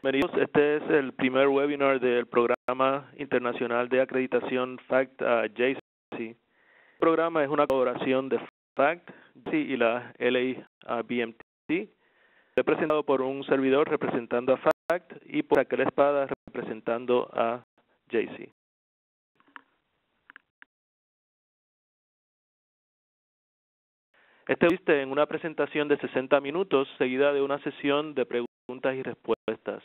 Este es el primer webinar del Programa Internacional de Acreditación FACT JC. El programa es una colaboración de FACT y la LABMT. Fue presentado por un servidor representando a FACT y por aquel espada representando a JC. Este consiste en una presentación de 60 minutos seguida de una sesión de preguntas y respuestas.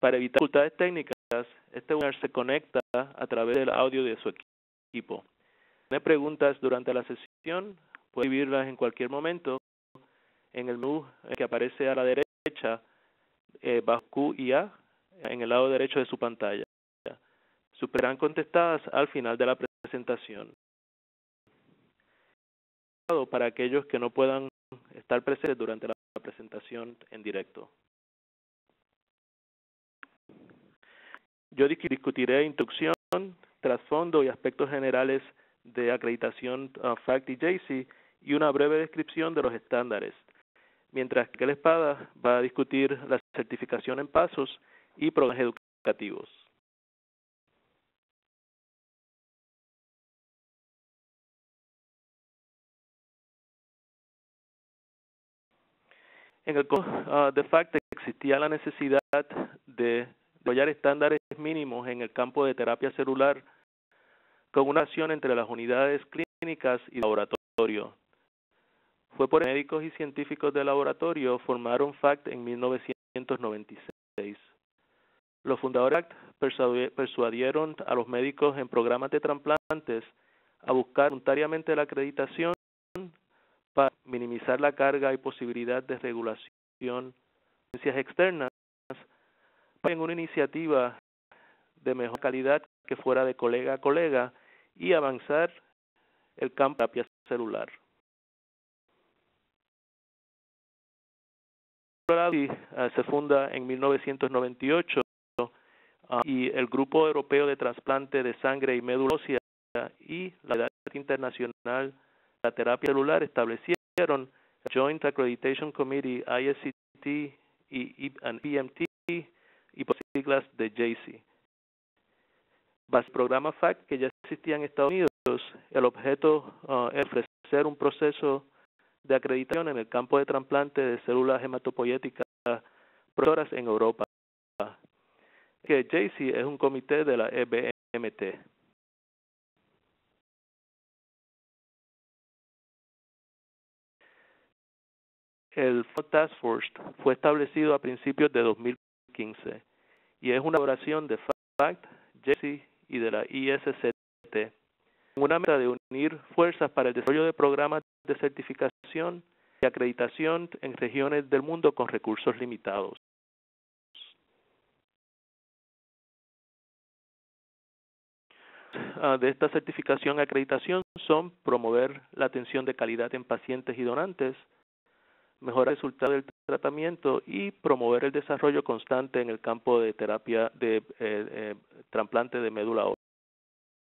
Para evitar dificultades técnicas, este webinar se conecta a través del audio de su equipo. Si tiene preguntas durante la sesión, puede escribirlas en cualquier momento en el menú que aparece a la derecha eh, bajo Q y A en el lado derecho de su pantalla. Serán contestadas al final de la presentación para aquellos que no puedan estar presentes durante la presentación en directo. Yo discutiré instrucción, trasfondo y aspectos generales de acreditación uh, FACT y JC y una breve descripción de los estándares, mientras que la espada va a discutir la certificación en pasos y programas educativos. En el uh, de FACT existía la necesidad de desarrollar estándares mínimos en el campo de terapia celular con una acción entre las unidades clínicas y laboratorio. Fue por médicos y científicos de laboratorio formaron FACT en 1996. Los fundadores FACT persuadieron a los médicos en programas de trasplantes a buscar voluntariamente la acreditación para minimizar la carga y posibilidad de regulación externas en una iniciativa de mejor calidad que fuera de colega a colega y avanzar el campo de terapia celular. Ah, se funda en 1998 ah, y el Grupo Europeo de Trasplante de Sangre y Médula Ósea y la Edad Internacional la terapia celular establecieron Joint Accreditation Committee, ISCT y EMT y por siglas de JC. El programa FACT que ya existía en Estados Unidos, el objeto uh, es ofrecer un proceso de acreditación en el campo de trasplante de células hematopoyéticas profesoras en Europa. Que JC es un comité de la EBMT. el Task Force fue establecido a principios de 2015 y es una oración de FACT, JESI y de la ISCT, una meta de unir fuerzas para el desarrollo de programas de certificación y acreditación en regiones del mundo con recursos limitados. Ah, de esta certificación y acreditación son promover la atención de calidad en pacientes y donantes, mejorar el resultado del tratamiento y promover el desarrollo constante en el campo de terapia de eh, eh, trasplante de médula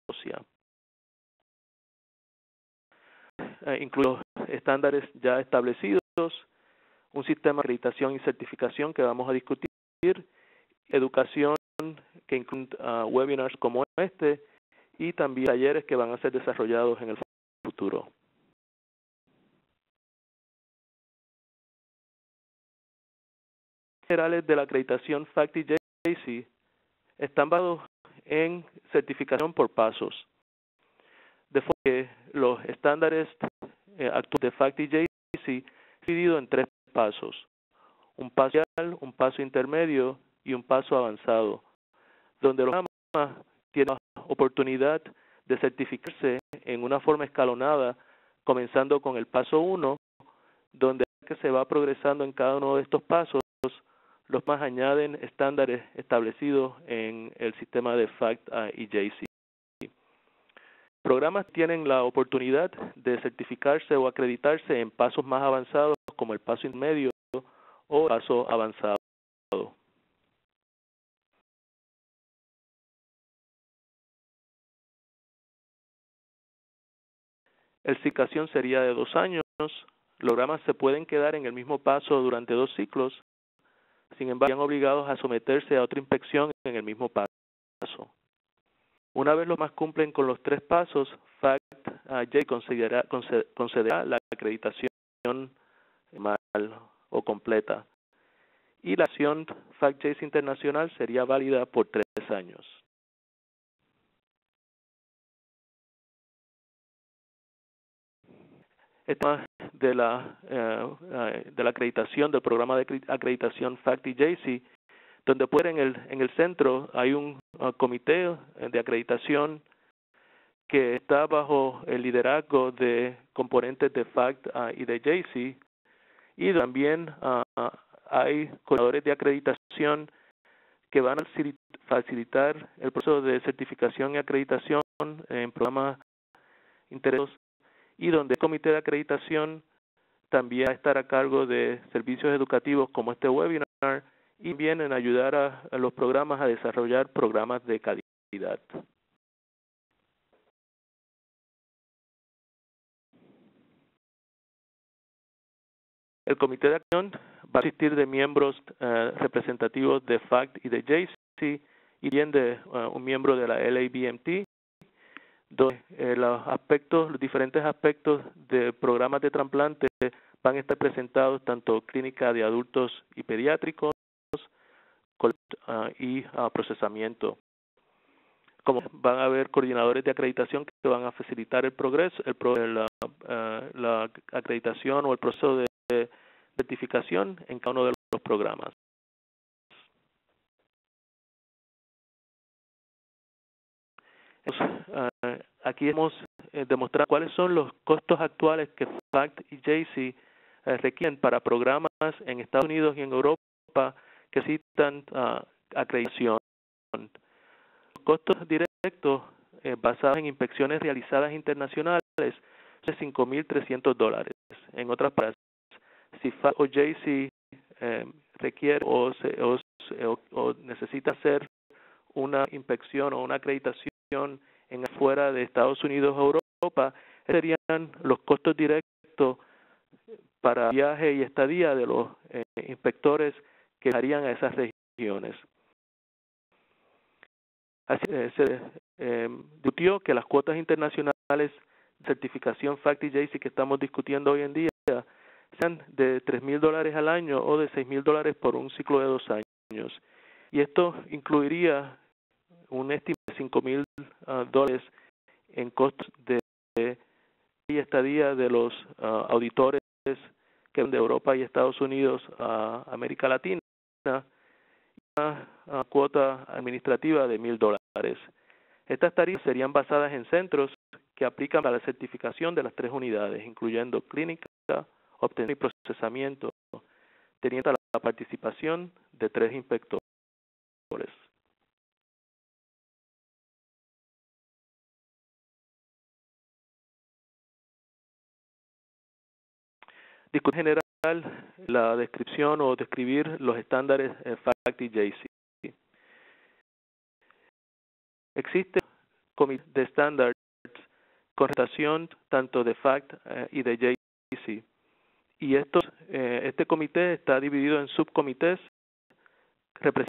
ósea. Eh, incluye estándares ya establecidos, un sistema de acreditación y certificación que vamos a discutir, educación que incluye uh, webinars como este y también talleres que van a ser desarrollados en el futuro. Generales de la acreditación FACT JC están basados en certificación por pasos. De forma que los estándares eh, actuales de FACT JC dividido en tres pasos. Un paso inicial, un paso intermedio y un paso avanzado, donde los programas tienen la oportunidad de certificarse en una forma escalonada, comenzando con el paso 1, donde se va progresando en cada uno de estos pasos los más añaden estándares establecidos en el sistema de FACT y JC. Programas tienen la oportunidad de certificarse o acreditarse en pasos más avanzados como el paso intermedio o el paso avanzado. El certificación sería de dos años. Los programas se pueden quedar en el mismo paso durante dos ciclos sin embargo, están obligados a someterse a otra inspección en el mismo paso. Una vez los más cumplen con los tres pasos, FACT-J concederá, concederá la acreditación mal o completa y la acción FACT-J internacional sería válida por tres años. Esto de la, eh, eh, de la acreditación, del programa de acreditación FACT y JC, donde puede en el, en el centro hay un comité de acreditación que está bajo el liderazgo de componentes de FACT uh, y de JC, y también uh, hay coordinadores de acreditación que van a facilitar el proceso de certificación y acreditación en programas interesados y donde el comité de acreditación también va a estar a cargo de servicios educativos como este webinar y vienen a ayudar a, los programas a desarrollar programas de calidad. El comité de acción va a asistir de miembros eh, representativos de FACT y de JC y bien de uh, un miembro de la LABMT donde eh, los aspectos, los diferentes aspectos de programas de trasplante van a estar presentados tanto clínica de adultos y pediátricos uh, y uh, procesamiento. Como van a haber coordinadores de acreditación que van a facilitar el progreso, el, la, uh, la acreditación o el proceso de certificación en cada uno de los programas. Aquí hemos eh, demostrado cuáles son los costos actuales que FACT y JC eh, requieren para programas en Estados Unidos y en Europa que necesitan uh, acreditación. Los costos directos eh, basados en inspecciones realizadas internacionales de 5.300 dólares. En otras palabras, si FACT o JC requiere o, o, o necesita hacer una inspección o una acreditación en afuera de Estados Unidos o Europa, serían los costos directos para viaje y estadía de los eh, inspectores que harían a esas regiones. Así, eh, se eh, discutió que las cuotas internacionales de certificación FACT y JC que estamos discutiendo hoy en día sean de tres mil dólares al año o de seis mil dólares por un ciclo de dos años. Y esto incluiría un estimado de 5 mil ah, dólares en costos de, y estadía de los uh, auditores que de Europa y Estados Unidos a América Latina una cuota administrativa de mil dólares. Estas tarifas serían basadas en centros que aplican para la certificación de las tres unidades, incluyendo clínica, obtención y procesamiento, teniendo la participación de tres inspectores. Discusión general, la descripción o describir los estándares FACT y JC. Existe comité de estándares con relación tanto de FACT eh, y de JC. Y estos, eh, este comité está dividido en subcomités,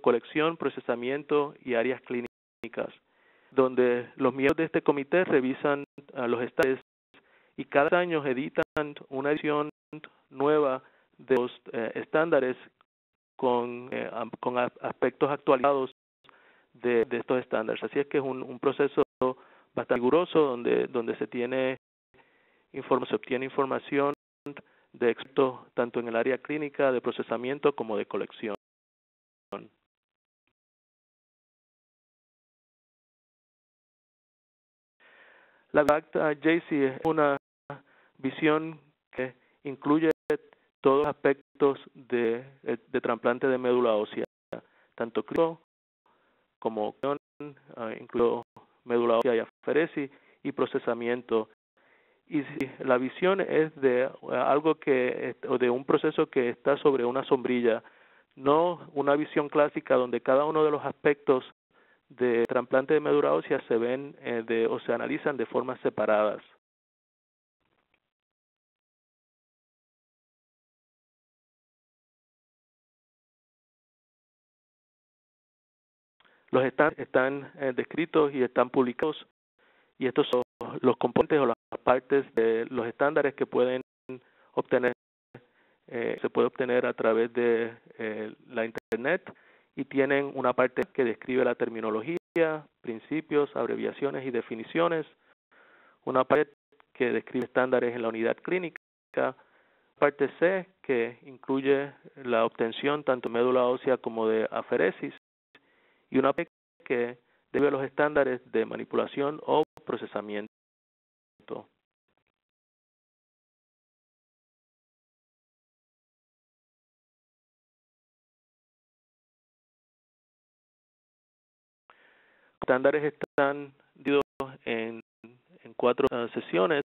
colección, procesamiento y áreas clínicas, donde los miembros de este comité revisan los estándares y cada año editan una edición nueva de los eh, estándares con, eh, con aspectos actualizados de, de, estos estándares. Así es que es un, un proceso bastante riguroso donde, donde se tiene informa, se obtiene información de expertos tanto en el área clínica, de procesamiento como de colección. La acta JC es una visión que incluye todos los aspectos de, de trasplante de médula ósea, tanto clínico como uh, incluido médula ósea y aferesis y procesamiento. Y si la visión es de algo que o de un proceso que está sobre una sombrilla, no una visión clásica donde cada uno de los aspectos de trasplante de médula ósea se ven eh, de, o se analizan de formas separadas. Los están, están eh, descritos y están publicados y estos son los componentes o las partes de los estándares que pueden obtener eh, se puede obtener a través de eh, la internet y tienen una parte que describe la terminología, principios, abreviaciones y definiciones, una parte que describe estándares en la unidad clínica, parte C que incluye la obtención tanto de médula ósea como de aferesis y una parte que debe los estándares de manipulación o procesamiento. estándares están en, en cuatro uh, sesiones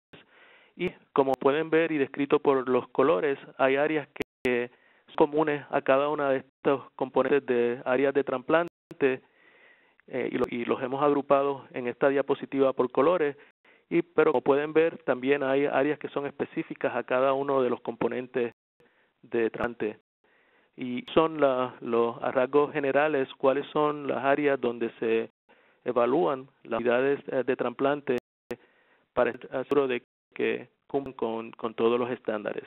y como pueden ver y descrito por los colores, hay áreas que son comunes a cada una de estos componentes de áreas de trasplante eh, y, lo, y, los hemos agrupado en esta diapositiva por colores. Y, pero como pueden ver, también hay áreas que son específicas a cada uno de los componentes de trasplante. Y son la, los rasgos generales, cuáles son las áreas donde se evalúan las unidades eh, de trasplante para asegurar de que cumplen con, con todos los estándares.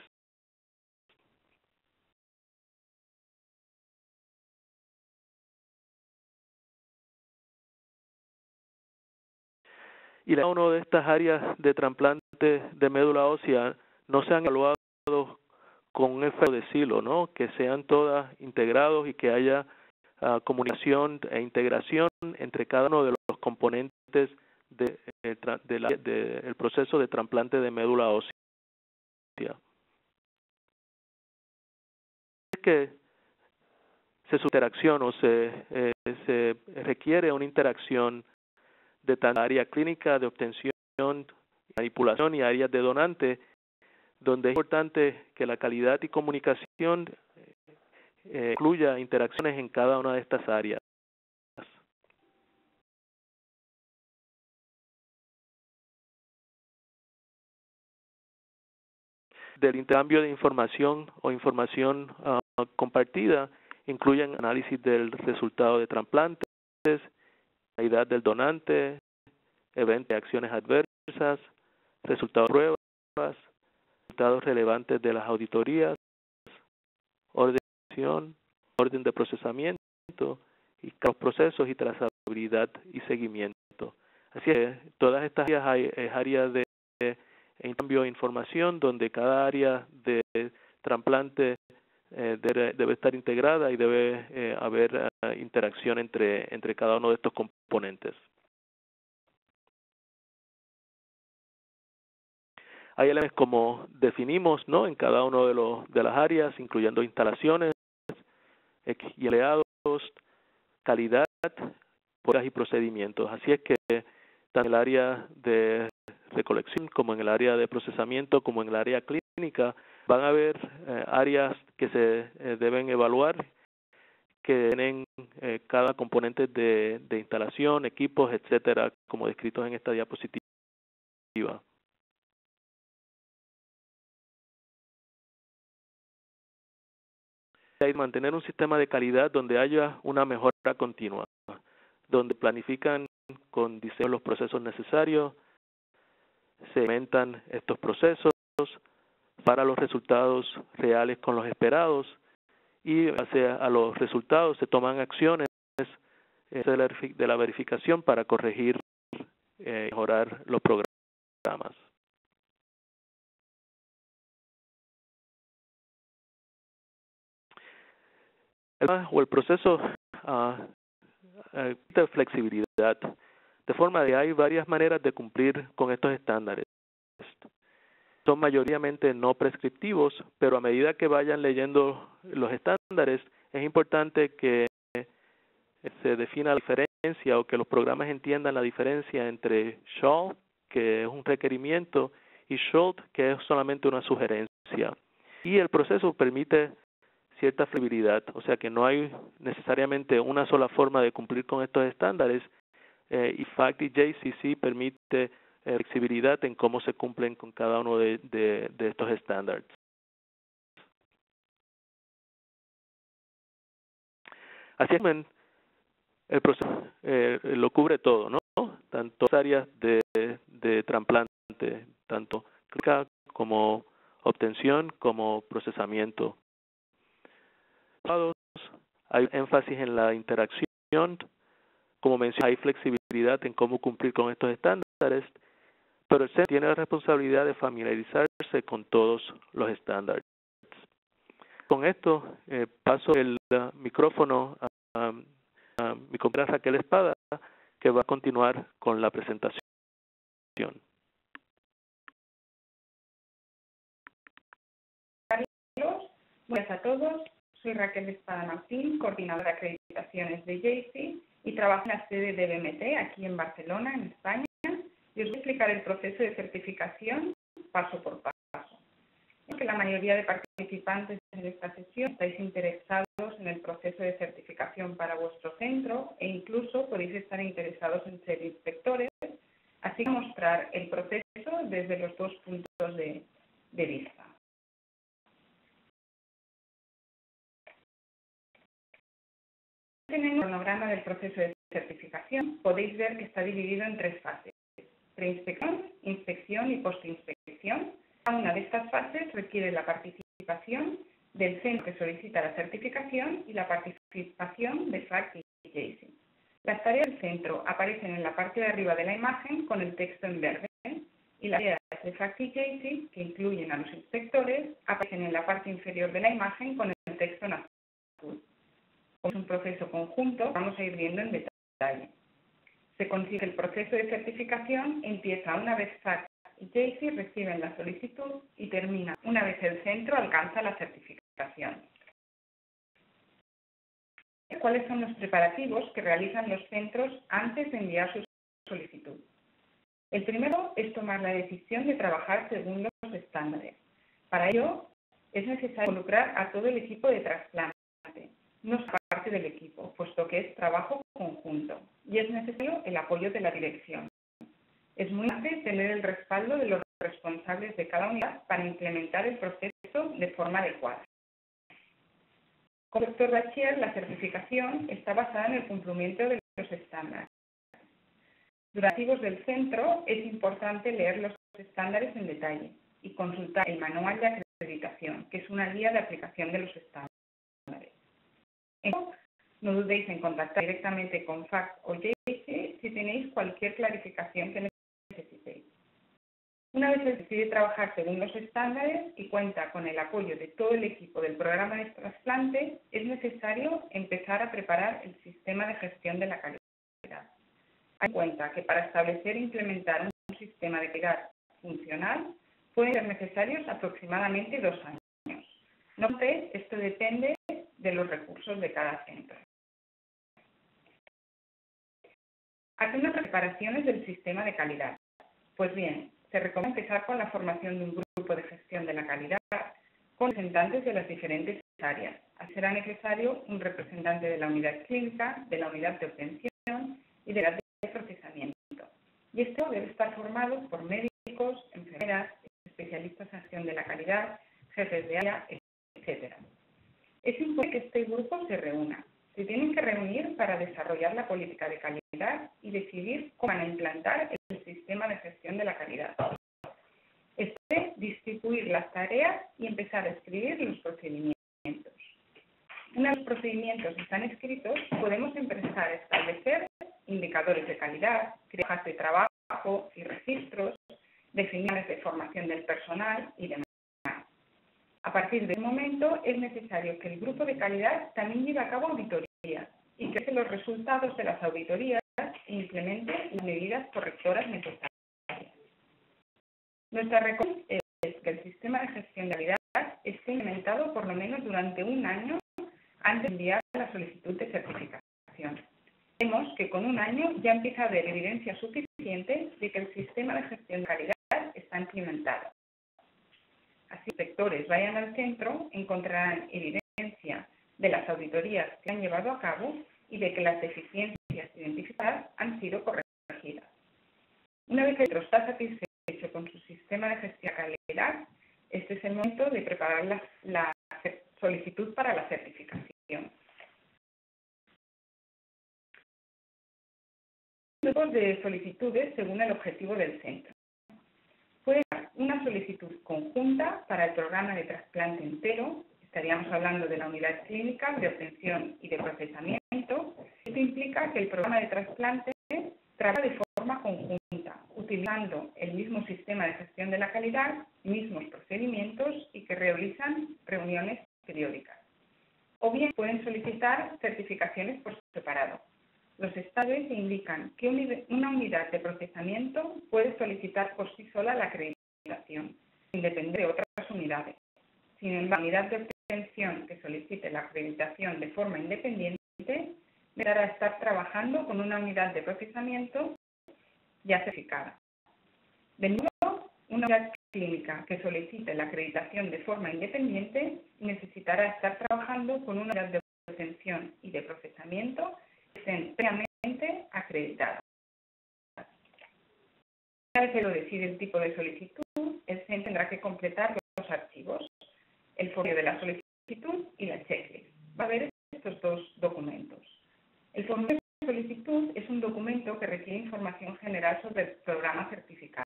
Y cada una de estas áreas de trasplante de médula ósea no se han evaluado con un efecto de silo, ¿no? que sean todas integrados y que haya uh, comunicación e integración entre cada uno de los componentes de, de, de la, de, el proceso de trasplante de médula ósea. Es que se interacción o se, eh, se requiere una interacción de tanto área clínica de obtención, manipulación y áreas de donante, donde es importante que la calidad y comunicación eh, incluya interacciones en cada una de estas áreas. Del intercambio de información o información uh, compartida incluyen análisis del resultado de trasplantes, calidad del donante, eventos de acciones adversas, resultados de pruebas, resultados relevantes de las auditorías, orden orden de procesamiento y los procesos y trazabilidad y seguimiento. Así es, todas estas áreas hay, áreas de, cambio de información donde cada área de trasplante eh, debe, debe, estar integrada y debe eh, haber uh, interacción entre, entre cada uno de estos componentes. Hay elementos como definimos ¿no? en cada uno de, los, de las áreas, incluyendo instalaciones, y aliados, calidad, y procedimientos. Así es que tanto en el área de recolección como en el área de procesamiento como en el área clínica van a haber eh, áreas que se eh, deben evaluar que tienen eh, cada componente de, instalación, equipos, etcétera, como descritos en esta diapositiva. mantener un sistema de calidad donde haya una mejora continua, donde planifican con diseño los procesos necesarios, se estos procesos para los resultados reales con los esperados y hacia a los resultados se toman acciones de la verificación para corregir y eh, mejorar los programas. o el proceso uh, de flexibilidad, de forma de hay varias maneras de cumplir con estos estándares. Son mayoritariamente no prescriptivos, pero a medida que vayan leyendo los estándares, es importante que se defina la diferencia o que los programas entiendan la diferencia entre shall, que es un requerimiento, y should, que es solamente una sugerencia. Y el proceso permite cierta flexibilidad, o sea que no hay necesariamente una sola forma de cumplir con estos estándares eh, y FACT y JCC permite flexibilidad en cómo se cumplen con cada uno de, de, estos estándares. Así es, el proceso eh, lo cubre todo, ¿no? Tanto áreas de, de trasplante, tanto como obtención como procesamiento. Hay énfasis en la interacción, como mencioné, hay flexibilidad en cómo cumplir con estos estándares, pero el centro tiene la responsabilidad de familiarizarse con todos los estándares. Con esto eh, paso el uh, micrófono a, a mi compañera Raquel Espada, que va a continuar con la presentación. Buenas a todos. Soy Raquel Espada Martín, coordinadora de acreditaciones de JC y trabajo en la sede de BMT aquí en Barcelona, en España. Y os voy a explicar el proceso de certificación paso por paso. Que la mayoría de participantes en esta sesión estáis interesados en el proceso de certificación para vuestro centro e incluso podéis estar interesados en ser inspectores, así que mostrar el proceso desde los dos puntos de, de vista. tenemos el cronograma del proceso de certificación, podéis ver que está dividido en tres fases. Preinspección, inspección y postinspección. Cada una de estas fases requiere la participación del centro que solicita la certificación y la participación de FACT y JASIN. Las tareas del centro aparecen en la parte de arriba de la imagen con el texto en verde y las tareas de FACT y JASIN, que incluyen a los inspectores, aparecen en la parte inferior de la imagen con el texto en azul es un proceso conjunto, vamos a ir viendo en detalle. Se consigue el proceso de certificación empieza una vez FAC y JACI reciben la solicitud y termina una vez el centro alcanza la certificación. ¿Cuáles son los preparativos que realizan los centros antes de enviar su solicitud? El primero es tomar la decisión de trabajar según los estándares. Para ello, es necesario involucrar a todo el equipo de trasplante, no parte del equipo, puesto que es trabajo conjunto y es necesario el apoyo de la dirección. Es muy importante tener el respaldo de los responsables de cada unidad para implementar el proceso de forma adecuada. Como doctor Bachiller, la certificación está basada en el cumplimiento de los estándares. Durante los del centro es importante leer los estándares en detalle y consultar el manual de acreditación, que es una guía de aplicación de los estándares. No dudéis en contactar directamente con FAC o JC si tenéis cualquier clarificación que necesitéis. Una vez se decide trabajar según los estándares y cuenta con el apoyo de todo el equipo del programa de trasplante, es necesario empezar a preparar el sistema de gestión de la calidad. Hay en cuenta que para establecer e implementar un sistema de calidad funcional pueden ser necesarios aproximadamente dos años. No obstante, esto depende de los recursos de cada centro. Algunas preparaciones del sistema de calidad. Pues bien, se recomienda empezar con la formación de un grupo de gestión de la calidad con representantes de las diferentes áreas. Será necesario un representante de la unidad clínica, de la unidad de obtención y de la de procesamiento. Y esto debe estar formado por médicos, enfermeras, especialistas en gestión de la calidad, jefes de área. Es importante que este grupo se reúna. Se tienen que reunir para desarrollar la política de calidad y decidir cómo van a implantar el sistema de gestión de la calidad. Este, distribuir las tareas y empezar a escribir los procedimientos. Una vez los procedimientos están escritos, podemos empezar a establecer indicadores de calidad, crear de trabajo y registros, definir de formación del personal y demás. A partir de ese momento es necesario que el grupo de calidad también lleve a cabo auditorías y que los resultados de las auditorías e implemente las medidas correctoras necesarias. Nuestra recomendación es que el sistema de gestión de calidad esté implementado por lo menos durante un año antes de enviar la solicitud de certificación. Vemos que con un año ya empieza a haber evidencia suficiente de que el sistema de gestión de calidad está implementado así inspectores vayan al centro, encontrarán evidencia de las auditorías que han llevado a cabo y de que las deficiencias identificadas han sido corregidas. Una vez que el centro está satisfecho con su sistema de gestión calidad, este es el momento de preparar la, solicitud para la certificación. tipos de solicitudes según el objetivo del centro. Una solicitud conjunta para el programa de trasplante entero, estaríamos hablando de la unidad clínica de obtención y de procesamiento. Esto implica que el programa de trasplante trabaja de forma conjunta, utilizando el mismo sistema de gestión de la calidad, mismos procedimientos y que realizan reuniones periódicas. O bien pueden solicitar certificaciones por separado. Los estándares indican que una unidad de procesamiento puede solicitar por sí sola la acreditación, sin depender de otras unidades. Sin embargo, la unidad de obtención que solicite la acreditación de forma independiente deberá estar trabajando con una unidad de procesamiento ya certificada. De nuevo, una unidad clínica que solicite la acreditación de forma independiente necesitará estar trabajando con una unidad de obtención y de procesamiento estén previamente acreditadas. Una vez que lo decide el tipo de solicitud, el CEN tendrá que completar los archivos, el formulario de la solicitud y la checklist. Va a haber estos dos documentos. El formulario de solicitud es un documento que requiere información general sobre el programa certificado.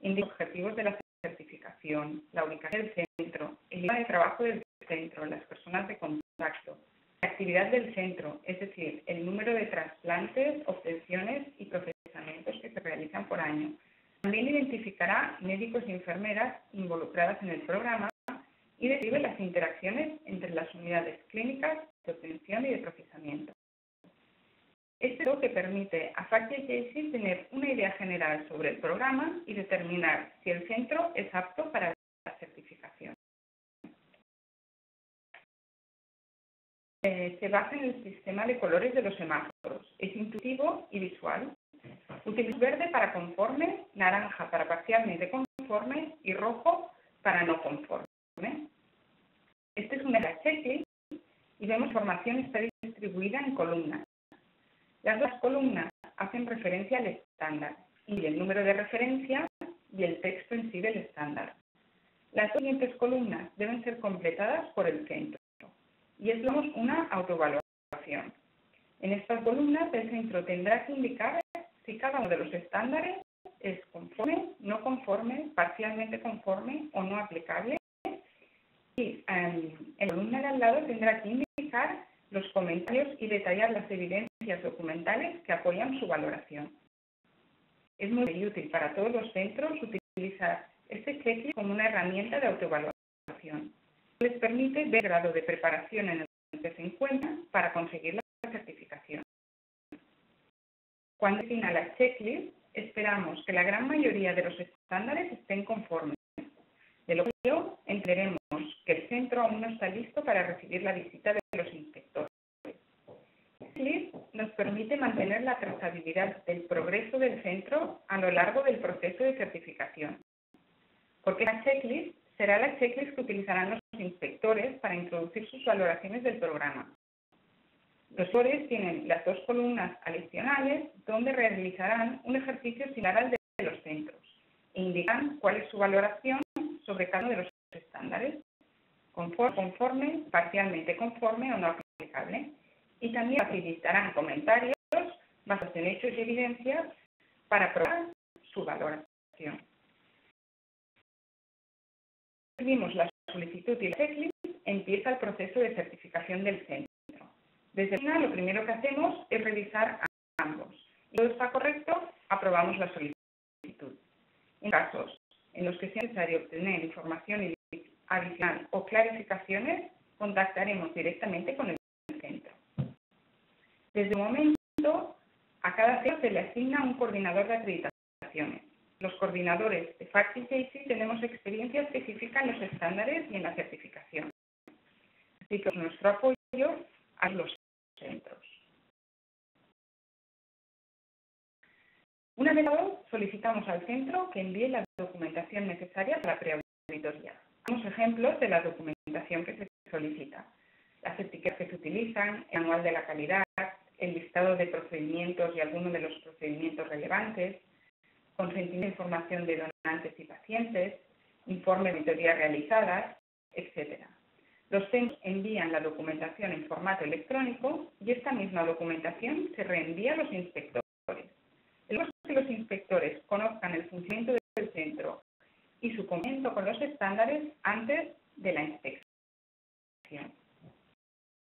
Indica los objetivos de la certificación, la ubicación del centro, el idioma de trabajo del centro, las personas de contacto, la actividad del centro, es decir, el número de trasplantes, obtenciones y procesamientos que se realizan por año. También identificará médicos y enfermeras involucradas en el programa y describe las interacciones entre las unidades clínicas de obtención y de procesamiento. Esto es lo que permite a Factia y tener una idea general sobre el programa y determinar si el centro es apto para la certificación. Eh, se basa en el sistema de colores de los semáforos. Es intuitivo y visual. Utiliza verde para conforme, naranja para parcialmente conforme y rojo para no conforme. Este es una checklist y vemos información está distribuida en columnas. Las dos columnas hacen referencia al estándar y el número de referencia y el texto en sí del estándar. Las siguientes columnas deben ser completadas por el centro y es una autoevaluación. En estas columnas el centro tendrá que indicar si cada uno de los estándares es conforme, no conforme, parcialmente conforme o no aplicable. Y en la columna de al lado tendrá que indicar los comentarios y detallar las evidencias documentales que apoyan su valoración. Es muy útil para todos los centros utilizar este checklist como una herramienta de autoevaluación les permite ver el grado de preparación en el que se encuentran para conseguir la. Cuando defina la checklist, esperamos que la gran mayoría de los estándares estén conformes. De lo que yo entenderemos que el centro aún no está listo para recibir la visita de los inspectores. Checklist nos permite mantener la trazabilidad del progreso del centro a lo largo del proceso de certificación. Porque la checklist será la checklist que utilizarán los inspectores para introducir sus valoraciones del programa. Los inspectores tienen las dos columnas adicionales donde realizarán un ejercicio similar al de los centros e indican cuál es su valoración sobre cada uno de los estándares, conforme, parcialmente conforme o no aplicable. Y también facilitarán comentarios basados en hechos y evidencias para probar su valoración recibimos la solicitud y la checklist, empieza el proceso de certificación del centro. Desde final, lo primero que hacemos es revisar ambos. Si todo está correcto, aprobamos la solicitud. En casos en los que sea necesario obtener información adicional o clarificaciones, contactaremos directamente con el centro. Desde el momento, a cada centro se le asigna un coordinador de acreditaciones los coordinadores de FACT tenemos experiencia específica en los estándares y en la certificación. Así que nuestro apoyo a los centros. Una vez solicitamos al centro que envíe la documentación necesaria para preauditoría. Damos ejemplos de la documentación que se solicita. Las etiquetas que se utilizan, el manual de la calidad, el listado de procedimientos y algunos de los procedimientos relevantes, consentimiento de información de donantes y pacientes, informe de auditorías realizadas, etc. Los centros envían la documentación en formato electrónico y esta misma documentación se reenvía a los inspectores. inspectores conozcan el funcionamiento del centro y su cumplimiento con los estándares antes de la inspección.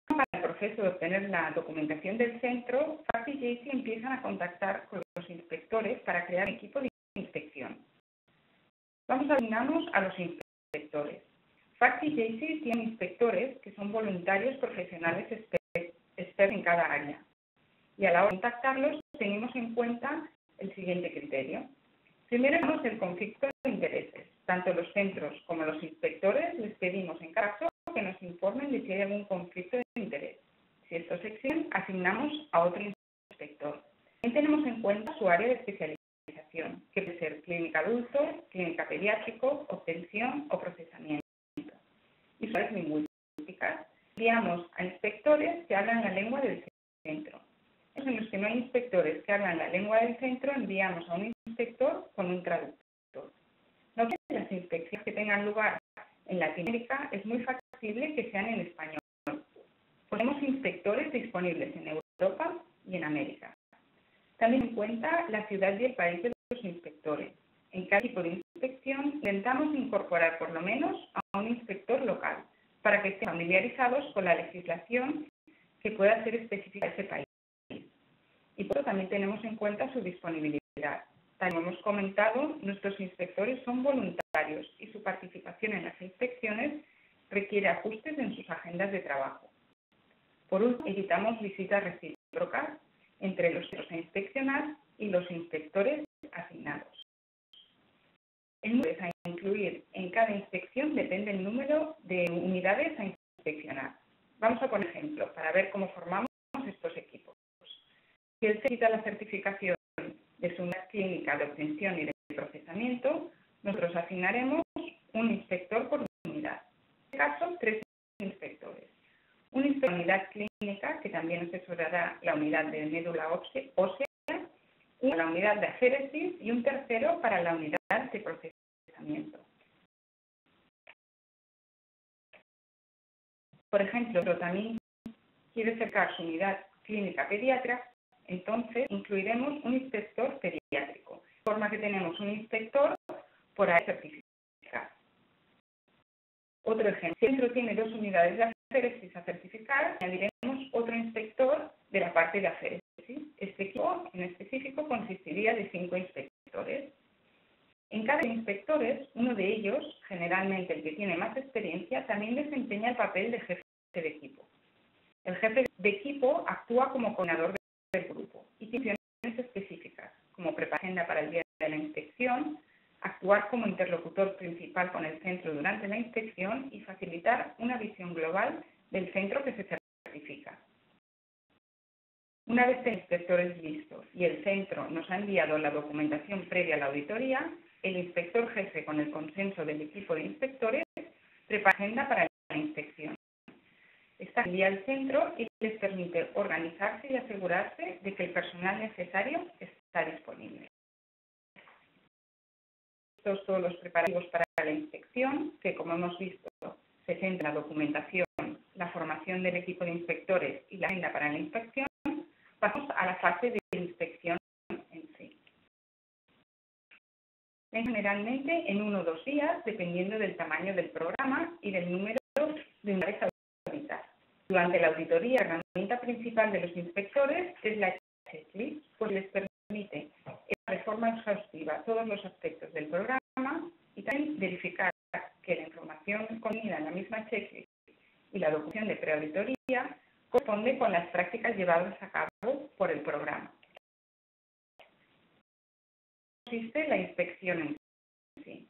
Para el proceso de obtener la documentación del centro, FACT y JACI empiezan a contactar con los inspectores para crear un equipo de inspección. Vamos a asignarnos a los inspectores. FACT y JACI tienen inspectores que son voluntarios profesionales expertos en cada área. Y a la hora de contactarlos, tenemos en cuenta el siguiente criterio. Primero tenemos el conflicto de intereses. Tanto los centros como los inspectores les pedimos en caso que nos informen de si hay algún conflicto de interés. Si esto se exige, asignamos a otro inspector. También tenemos en cuenta su área de especialización, que puede ser clínica adulto, clínica pediátrico, obtención o procesamiento. Áreas lingüísticas. Enviamos a inspectores que hablan la lengua del centro. En los que no hay inspectores que hablan la lengua del centro, enviamos a un inspector con un traductor. No las inspecciones que tengan lugar en Latinoamérica es muy factible que sean en español. Tenemos inspectores disponibles en Europa y en América. También en cuenta la ciudad y el país de los inspectores. En cada tipo de inspección intentamos incorporar por lo menos a un inspector local para que estén familiarizados con la legislación que pueda ser específica de ese país. Y por eso también tenemos en cuenta su disponibilidad. Como hemos comentado, nuestros inspectores son voluntarios y su participación en las inspecciones requiere ajustes en sus agendas de trabajo. Por último, evitamos visitas recíprocas entre los centros a inspeccionar y los inspectores asignados. A incluir en cada inspección depende del número de unidades a inspeccionar. Vamos a poner ejemplo para ver cómo formamos estos equipos. Si él necesita la certificación de su unidad clínica de obtención y de procesamiento, nosotros asignaremos un inspector por unidad. En este caso, tres inspectores. Un inspector de unidad clínica, que también asesorará la unidad de médula ósea, una la unidad de aféresis y un tercero para la unidad de procesamiento. Por ejemplo, pero también quiere cercar su unidad clínica pediatra, entonces incluiremos un inspector pediátrico, de forma que tenemos un inspector por área certificada. Otro ejemplo, si el centro tiene dos unidades de aféresis a certificar, añadiremos otro inspector de la parte de aféresis. Este equipo en específico consistiría de cinco inspectores. En cada inspectores, uno de ellos, generalmente el que tiene más experiencia, también desempeña el papel de jefe El jefe de equipo actúa como coordinador del grupo y tiene funciones específicas, como preparar agenda para el día de la inspección, actuar como interlocutor principal con el centro durante la inspección y facilitar una visión global del centro que se certifica. Una vez el inspector es listo y el centro nos ha enviado la documentación previa a la auditoría, el inspector jefe, con el consenso del equipo de inspectores, prepara agenda para la inspección. Esta envía al centro y les permite organizarse y asegurarse de que el personal necesario está disponible. Estos son los preparativos para la inspección, que como hemos visto se centra en la documentación, la formación del equipo de inspectores y la agenda para la inspección. Pasamos a la fase de inspección en sí. Generalmente en uno o dos días, dependiendo del tamaño del programa y del número de unidades. Durante la auditoría, la herramienta principal de los inspectores es la checklist, pues les permite de forma exhaustiva todos los aspectos del programa y también verificar que la información contenida en la misma checklist y la documentación de preauditoría corresponde con las prácticas llevadas a cabo por el programa. Consiste la inspección en sí.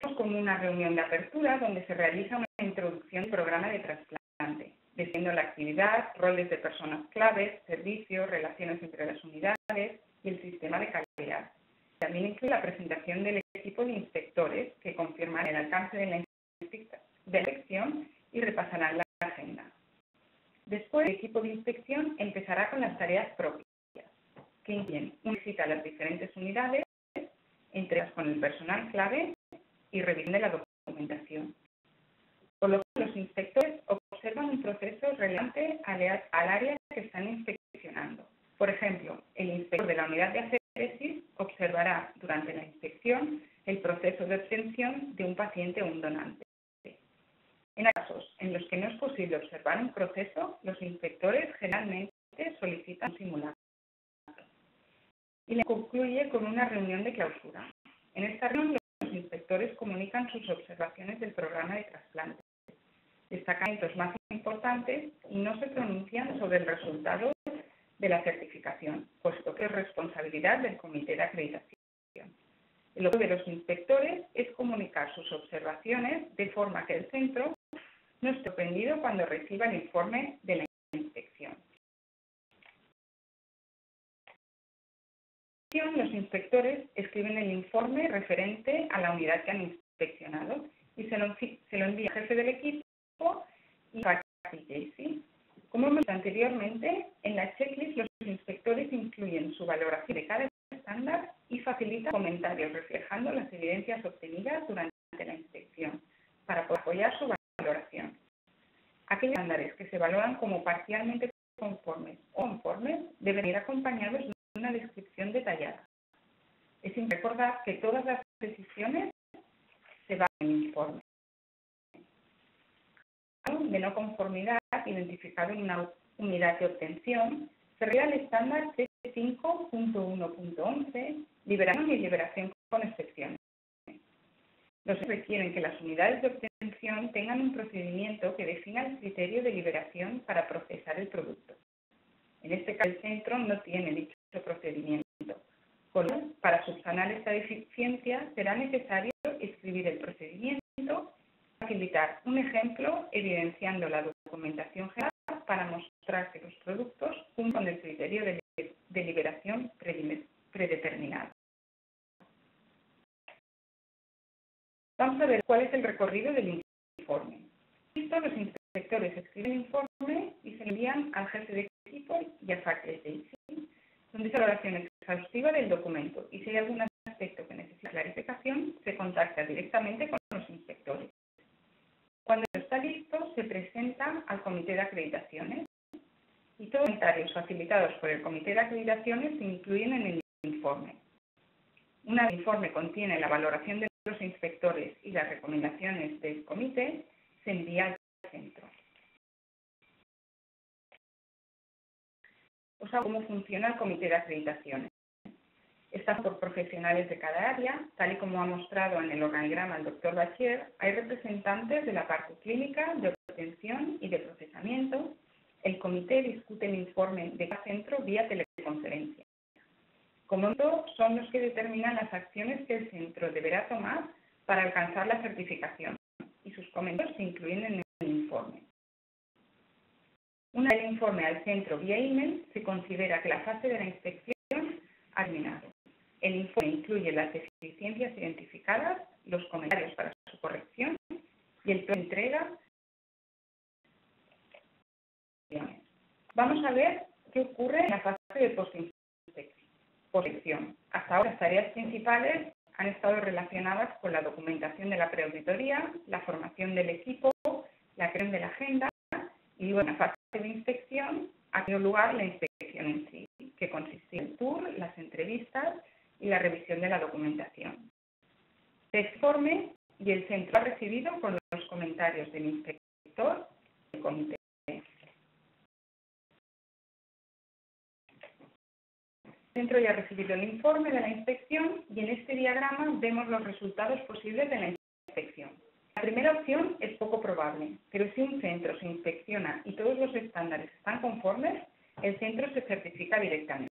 Es como una reunión de apertura donde se realiza una introducción del programa de trasplante, definiendo la actividad, roles de personas claves, servicios, relaciones entre las unidades y el sistema de calidad. También incluye la presentación del equipo de inspectores que confirman el alcance de la inspección y repasarán la agenda. Después, el equipo de inspección empezará con las tareas propias, que incluyen una visita a las diferentes unidades, entregas con el personal clave y revisión de la documentación. Por lo que los inspectores observan un proceso relevante al, e-, al área que están inspeccionando. Por ejemplo, el inspector de la unidad de asepsis observará durante la inspección el proceso de obtención de un paciente o un donante. En casos en los que no es posible observar un proceso, los inspectores generalmente solicitan un simulacro. Y le concluye con una reunión de clausura. En esta reunión, los inspectores comunican sus observaciones del programa de trasplante destacamentos más importantes y no se pronuncian sobre el resultado de la certificación, puesto que es responsabilidad del comité de acreditación. El objetivo de los inspectores es comunicar sus observaciones de forma que el centro no esté sorprendido cuando reciba el informe de la inspección. Los inspectores escriben el informe referente a la unidad que han inspeccionado y se lo, se lo envía al jefe del equipo y Casey. Como hemos anteriormente, en la checklist los inspectores incluyen su valoración de cada estándar y facilitan comentarios reflejando las evidencias obtenidas durante la inspección para apoyar su valoración. Aquellos estándares que se valoran como parcialmente conformes o conformes deben ir acompañados de una descripción detallada. Es importante recordar que todas las decisiones se van en informe. De no conformidad identificado en una unidad de obtención se refiere al estándar C5.1.11, liberación y liberación con excepciones. Los requieren que las unidades de obtención tengan un procedimiento que defina el criterio de liberación para procesar el producto. En este caso, el centro no tiene dicho procedimiento. Con para subsanar esta deficiencia será necesario escribir el procedimiento facilitar un ejemplo evidenciando la documentación general para mostrar que los productos cumplen el criterio de, liberación predeterminado. Vamos a ver cuál es el recorrido del informe. Listo, los inspectores escriben el informe y se envían al jefe de equipo y a faculty, donde se valoración exhaustiva del documento y si hay algún aspecto que necesita clarificación, se contacta directamente con los inspectores. Cuando está listo, se presenta al comité de acreditaciones y todos los comentarios facilitados por el comité de acreditaciones se incluyen en el informe. Una vez el informe contiene la valoración de los inspectores y las recomendaciones del comité, se envía al centro. Os hago cómo funciona el comité de acreditaciones están por profesionales de cada área, tal y como ha mostrado en el organigrama el doctor Bachier, hay representantes de la parte clínica, de obtención y de procesamiento. El comité discute el informe de cada centro vía teleconferencia. Como esto, son los que determinan las acciones que el centro deberá tomar para alcanzar la certificación y sus comentarios se incluyen en el informe. Una vez el informe al centro vía email, se considera que la fase de la inspección ha terminado. El informe incluye las deficiencias identificadas, los comentarios para su corrección y el plan de entrega. Vamos a ver qué ocurre en la fase de postinspección. Hasta ahora las tareas principales han estado relacionadas con la documentación de la preauditoría, la formación del equipo, la creación de la agenda y luego en la fase de inspección ha tenido lugar la inspección en sí, que consistía en el tour, las entrevistas y la revisión de la documentación. Se informe y el centro ha recibido con los comentarios del inspector y del comité. El centro ya ha recibido el informe de la inspección y en este diagrama vemos los resultados posibles de la inspección. La primera opción es poco probable, pero si un centro se inspecciona y todos los estándares están conformes, el centro se certifica directamente.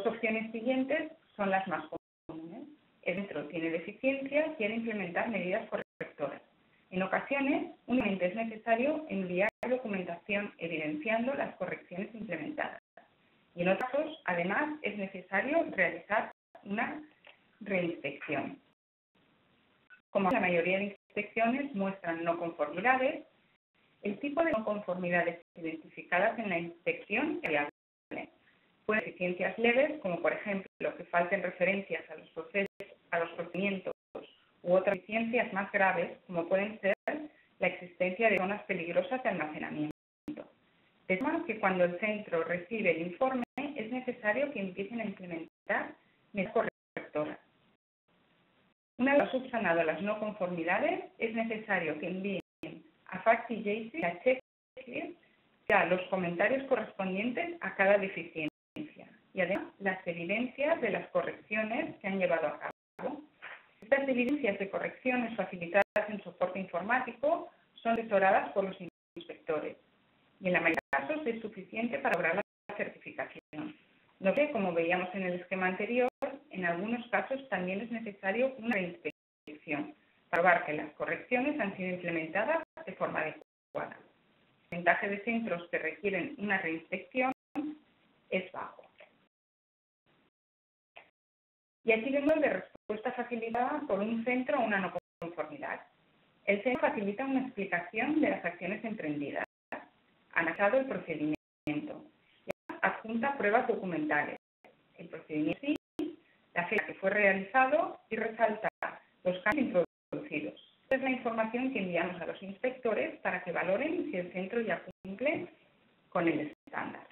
Las opciones siguientes son las más comunes. El centro tiene deficiencias y quiere implementar medidas correctoras. En ocasiones, únicamente es necesario enviar documentación evidenciando las correcciones implementadas. Y en otros casos, además, es necesario realizar una reinspección. Como la mayoría de inspecciones muestran no conformidades, el tipo de no conformidades identificadas en la inspección es variable deficiencias leves, como por ejemplo que falten referencias a los procesos, a los procedimientos u otras deficiencias más graves, como pueden ser la existencia de zonas peligrosas de almacenamiento. De modo que cuando el centro recibe el informe, es necesario que empiecen a implementar medidas correctoras. Una vez subsanado las no conformidades, es necesario que envíen a Fact y a Checklist ya los comentarios correspondientes a cada deficiencia y además las evidencias de las correcciones que han llevado a cabo. Estas evidencias de correcciones facilitadas en soporte informático son asesoradas por los inspectores y en la mayoría de casos es suficiente para lograr la certificación. No que, como veíamos en el esquema anterior, en algunos casos también es necesario una reinspección para probar que las correcciones han sido implementadas de forma adecuada. El porcentaje de centros que requieren una reinspección es bajo. Y aquí vemos de respuesta facilitada por un centro a una no conformidad. El centro facilita una explicación de las acciones emprendidas, analizado el procedimiento, y adjunta pruebas documentales, el procedimiento sí, la fecha que fue realizado y resalta los cambios introducidos. Esta es la información que enviamos a los inspectores para que valoren si el centro ya cumple con el estándar.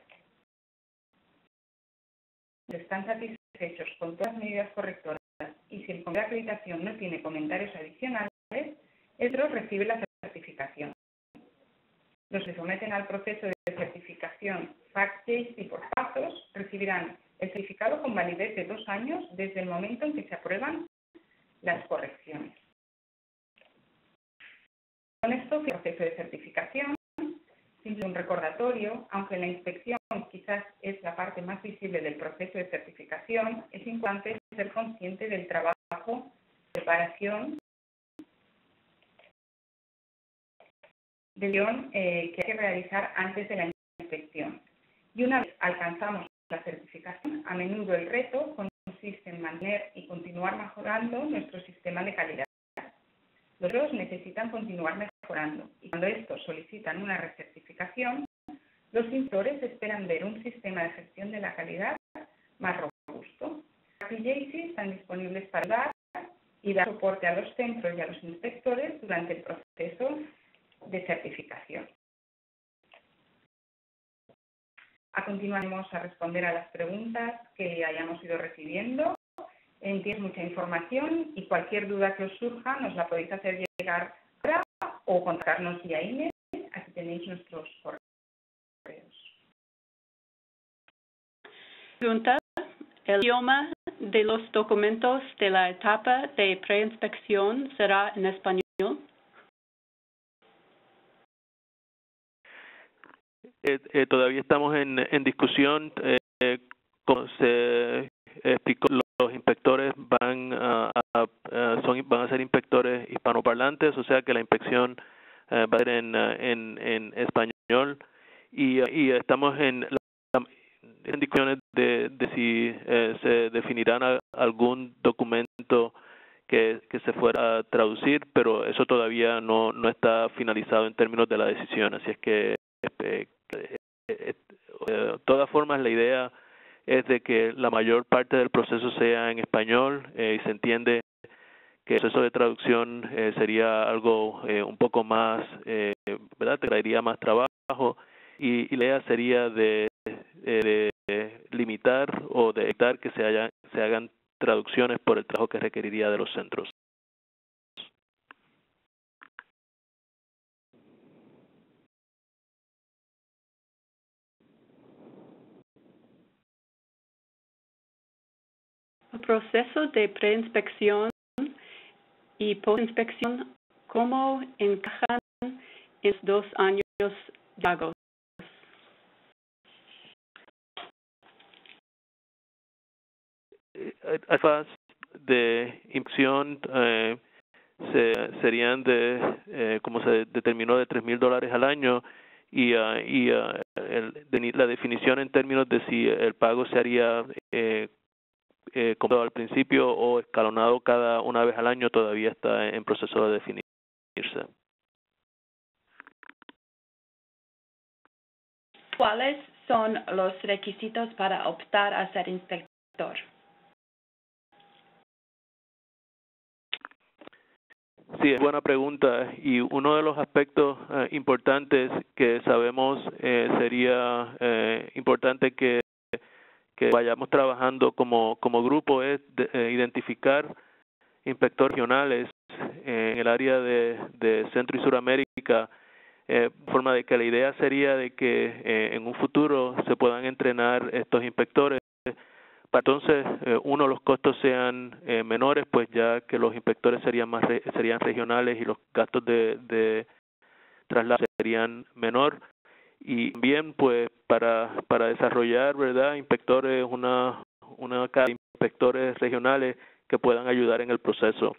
Están satisfechos con todas las medidas correctoras y si el comité de acreditación no tiene comentarios adicionales, el DROS recibe la certificación. Los que someten al proceso de certificación fact y por pasos recibirán el certificado con validez de dos años desde el momento en que se aprueban las correcciones. Con esto, el proceso de certificación, simple un recordatorio, aunque la inspección quizás es la parte más visible del proceso de certificación, es importante ser consciente del trabajo preparación de guion eh, que hay que realizar antes de la inspección. Y una vez alcanzamos la certificación, a menudo el reto consiste en mantener y continuar mejorando nuestro sistema de calidad. Los otros necesitan continuar mejorando y cuando estos solicitan una recertificación, los inspectores esperan ver un sistema de gestión de la calidad más robusto. y están disponibles para dar y dar soporte a los centros y a los inspectores durante el proceso de certificación. A continuación vamos a responder a las preguntas que hayamos ido recibiendo. Tienes mucha información y cualquier duda que os surja nos la podéis hacer llegar ahora o contactarnos vía email. Aquí tenéis nuestros correos. Pregunta. El idioma de los documentos de la etapa de preinspección será en español. Eh, eh, todavía estamos en, en discusión. Eh, como se explicó, los inspectores van a, son, van a ser inspectores hispanoparlantes, o sea que la inspección va a ser en, en, en español. Y, estamos en, en discusiones de, de si se definirán algún documento que, se fuera a traducir, pero eso todavía no, no está finalizado en términos de la decisión, así es que eh, eh, de todas formas, la idea es de que la mayor parte del proceso sea en español eh, y se entiende que el proceso de traducción sería algo un poco más, ¿verdad? Traería más trabajo y, la idea sería de, de, limitar o de evitar que se hagan traducciones por el trabajo que requeriría de los centros. Proceso de preinspección y postinspección, ¿cómo encajan en dos años lagos? Alfas de inspección eh, se, serían de, eh, como se determinó, de tres mil dólares al año y, uh, y uh, el, la definición en términos de si el pago se haría eh, eh, como al principio o escalonado cada una vez al año todavía está en proceso de definirse. ¿Cuáles son los requisitos para optar a ser inspector? Sí, es buena pregunta y uno de los aspectos eh, importantes que sabemos eh, sería eh, importante que que vayamos trabajando como, como grupo es de, eh, identificar inspectores regionales en el área de, de Centro y Suramérica, eh, forma de que la idea sería de que eh, en un futuro se puedan entrenar estos inspectores. Para entonces eh, uno los costos sean eh, menores pues ya que los inspectores serían más serían regionales y los gastos de, de traslado serían menor y también pues para para desarrollar verdad inspectores una una de inspectores regionales que puedan ayudar en el proceso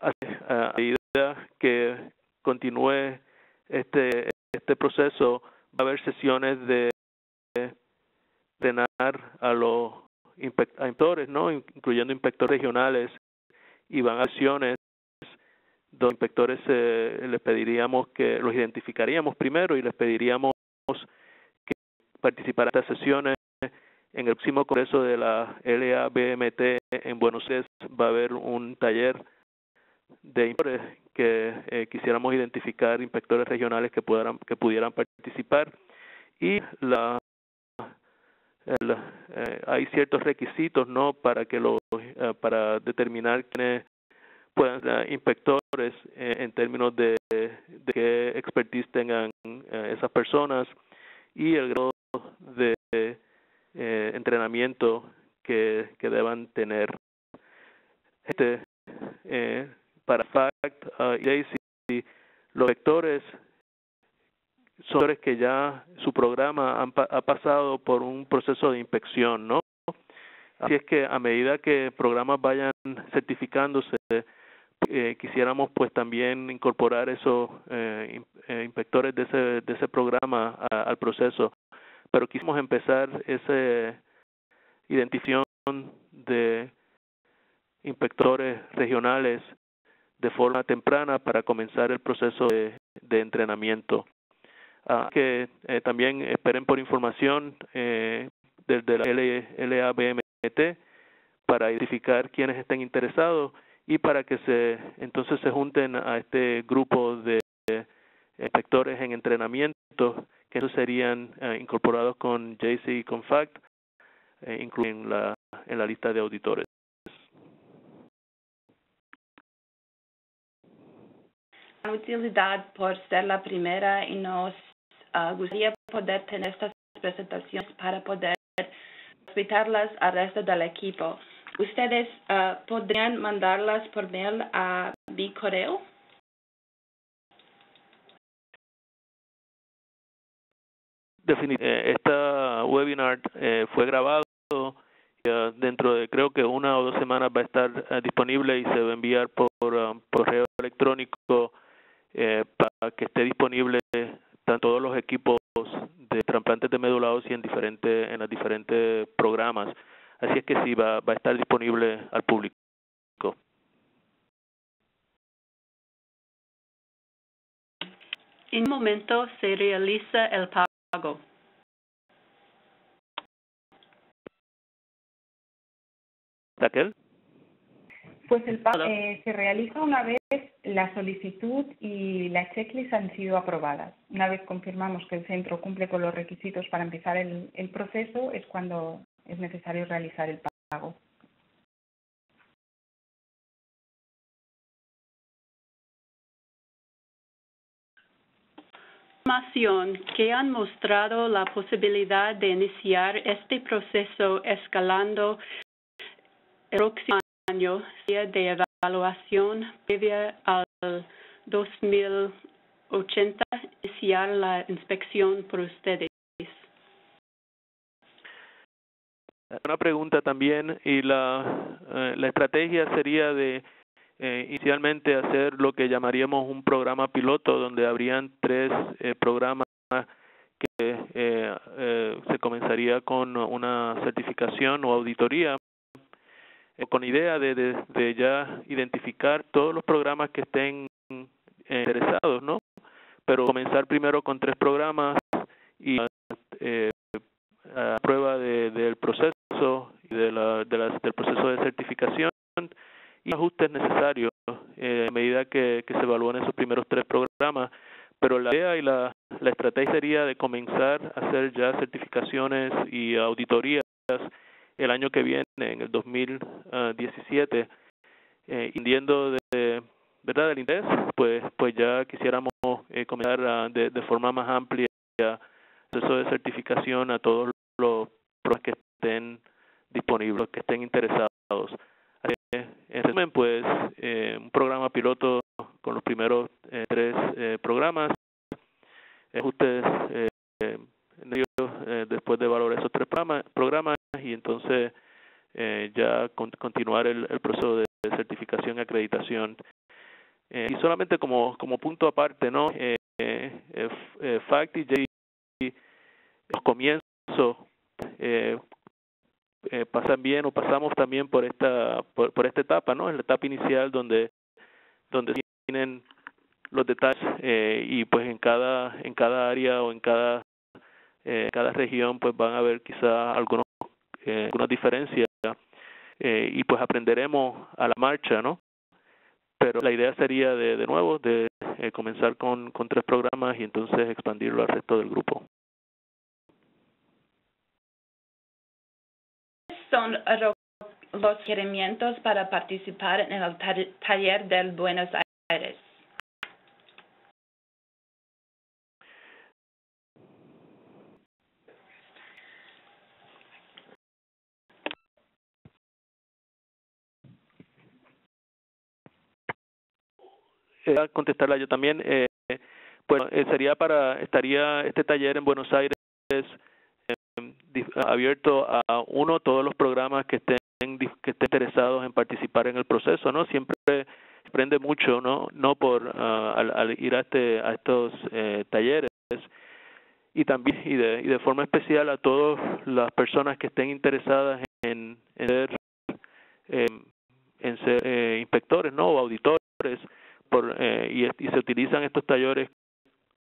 a medida que continúe este este proceso va a haber sesiones de entrenar a los inspectores, ¿no? incluyendo inspectores regionales y van a acciones donde inspectores eh, les pediríamos que los identificaríamos primero y les pediríamos que participaran en estas sesiones. En el próximo congreso de la LABMT en Buenos Aires va a haber un taller de inspectores que eh, quisiéramos identificar inspectores regionales que pudieran que pudieran participar. Y la el, eh, hay ciertos requisitos no para que los eh, para determinar quiénes puedan ser inspectores eh, en términos de, de qué expertise tengan eh, esas personas y el grado de eh, entrenamiento que, que deban tener este eh, para fact uh, y los vectores son que ya su programa han, ha pasado por un proceso de inspección, ¿no? Así es que a medida que programas vayan certificándose, eh, quisiéramos pues también incorporar esos eh, inspectores de ese, de ese programa al proceso. Pero quisimos empezar esa identificación de inspectores regionales de forma temprana para comenzar el proceso de, entrenamiento. Uh, que eh, también esperen por información eh, desde la LABMT para identificar quienes estén interesados y para que se entonces se junten a este grupo de inspectores en entrenamiento que esos serían eh, incorporados con JC y con FACT eh, incluyen la en la lista de auditores. utilidad por ser la primera y nos uh, gustaría poder tener estas presentaciones para poder hospitarlas al resto del equipo. ¿Ustedes uh, podrían mandarlas por mail a mi correo? Definitivamente, esta webinar eh, fue grabado uh, dentro de creo que una o dos semanas va a estar uh, disponible y se va a enviar por um, correo electrónico eh, para que esté disponible están todos los equipos de trasplantes de médula ósea en diferentes en los diferentes programas así es que sí va, va a estar disponible al público. En un momento se realiza el pago. Raquel. Pues el pago eh, se realiza una vez la solicitud y la checklist han sido aprobadas. Una vez confirmamos que el centro cumple con los requisitos para empezar el, el proceso, es cuando es necesario realizar el pago. que han mostrado la posibilidad de iniciar este proceso escalando el próximo año de evaluación previa al 2080 iniciar la inspección por ustedes. Una pregunta también y la, eh, la estrategia sería de eh, inicialmente hacer lo que llamaríamos un programa piloto donde habrían tres eh, programas que eh, eh, se comenzaría con una certificación o auditoría eh, con idea de, de, de, ya identificar todos los programas que estén interesados, ¿no? Pero comenzar primero con tres programas y eh, a prueba de, del proceso y de la, de la, del proceso de certificación y ajustes necesarios eh, a medida que, que se evalúen esos primeros tres programas. Pero la idea y la, la estrategia sería de comenzar a hacer ya certificaciones y auditorías el año que viene, en el 2017, eh, de verdad del interés, pues pues ya quisiéramos eh, comenzar de, de forma más amplia proceso de certificación a todos los que estén disponibles, que estén interesados. en resumen, pues eh, un programa piloto con los primeros eh, tres eh, programas, ajustes eh, después de valorar esos tres programas, y entonces ya continuar el, el, proceso de certificación y acreditación. y solamente como, como punto aparte, ¿no? Eh, FACT y los comienzos eh, eh, pasan bien o pasamos también por esta por, por, esta etapa no en la etapa inicial donde donde tienen los detalles eh, y pues en cada en cada área o en cada eh, cada región pues van a haber quizá algunos eh, algunas diferencias eh, y pues aprenderemos a la marcha no pero la idea sería de de nuevo de eh, comenzar con con tres programas y entonces expandirlo al resto del grupo son los requerimientos para participar en el taller del Buenos Aires. Eh, contestarla yo también. Eh, bueno, eh, sería para, estaría este taller en Buenos Aires abierto a uno todos los programas que estén que estén interesados en participar en el proceso no siempre aprende mucho no no por uh, al, al, ir a este a estos eh, talleres. Y también y de y de forma especial a todas las personas que estén interesadas en, en ser eh, en ser eh, inspectores no o auditores por eh, y, se utilizan estos talleres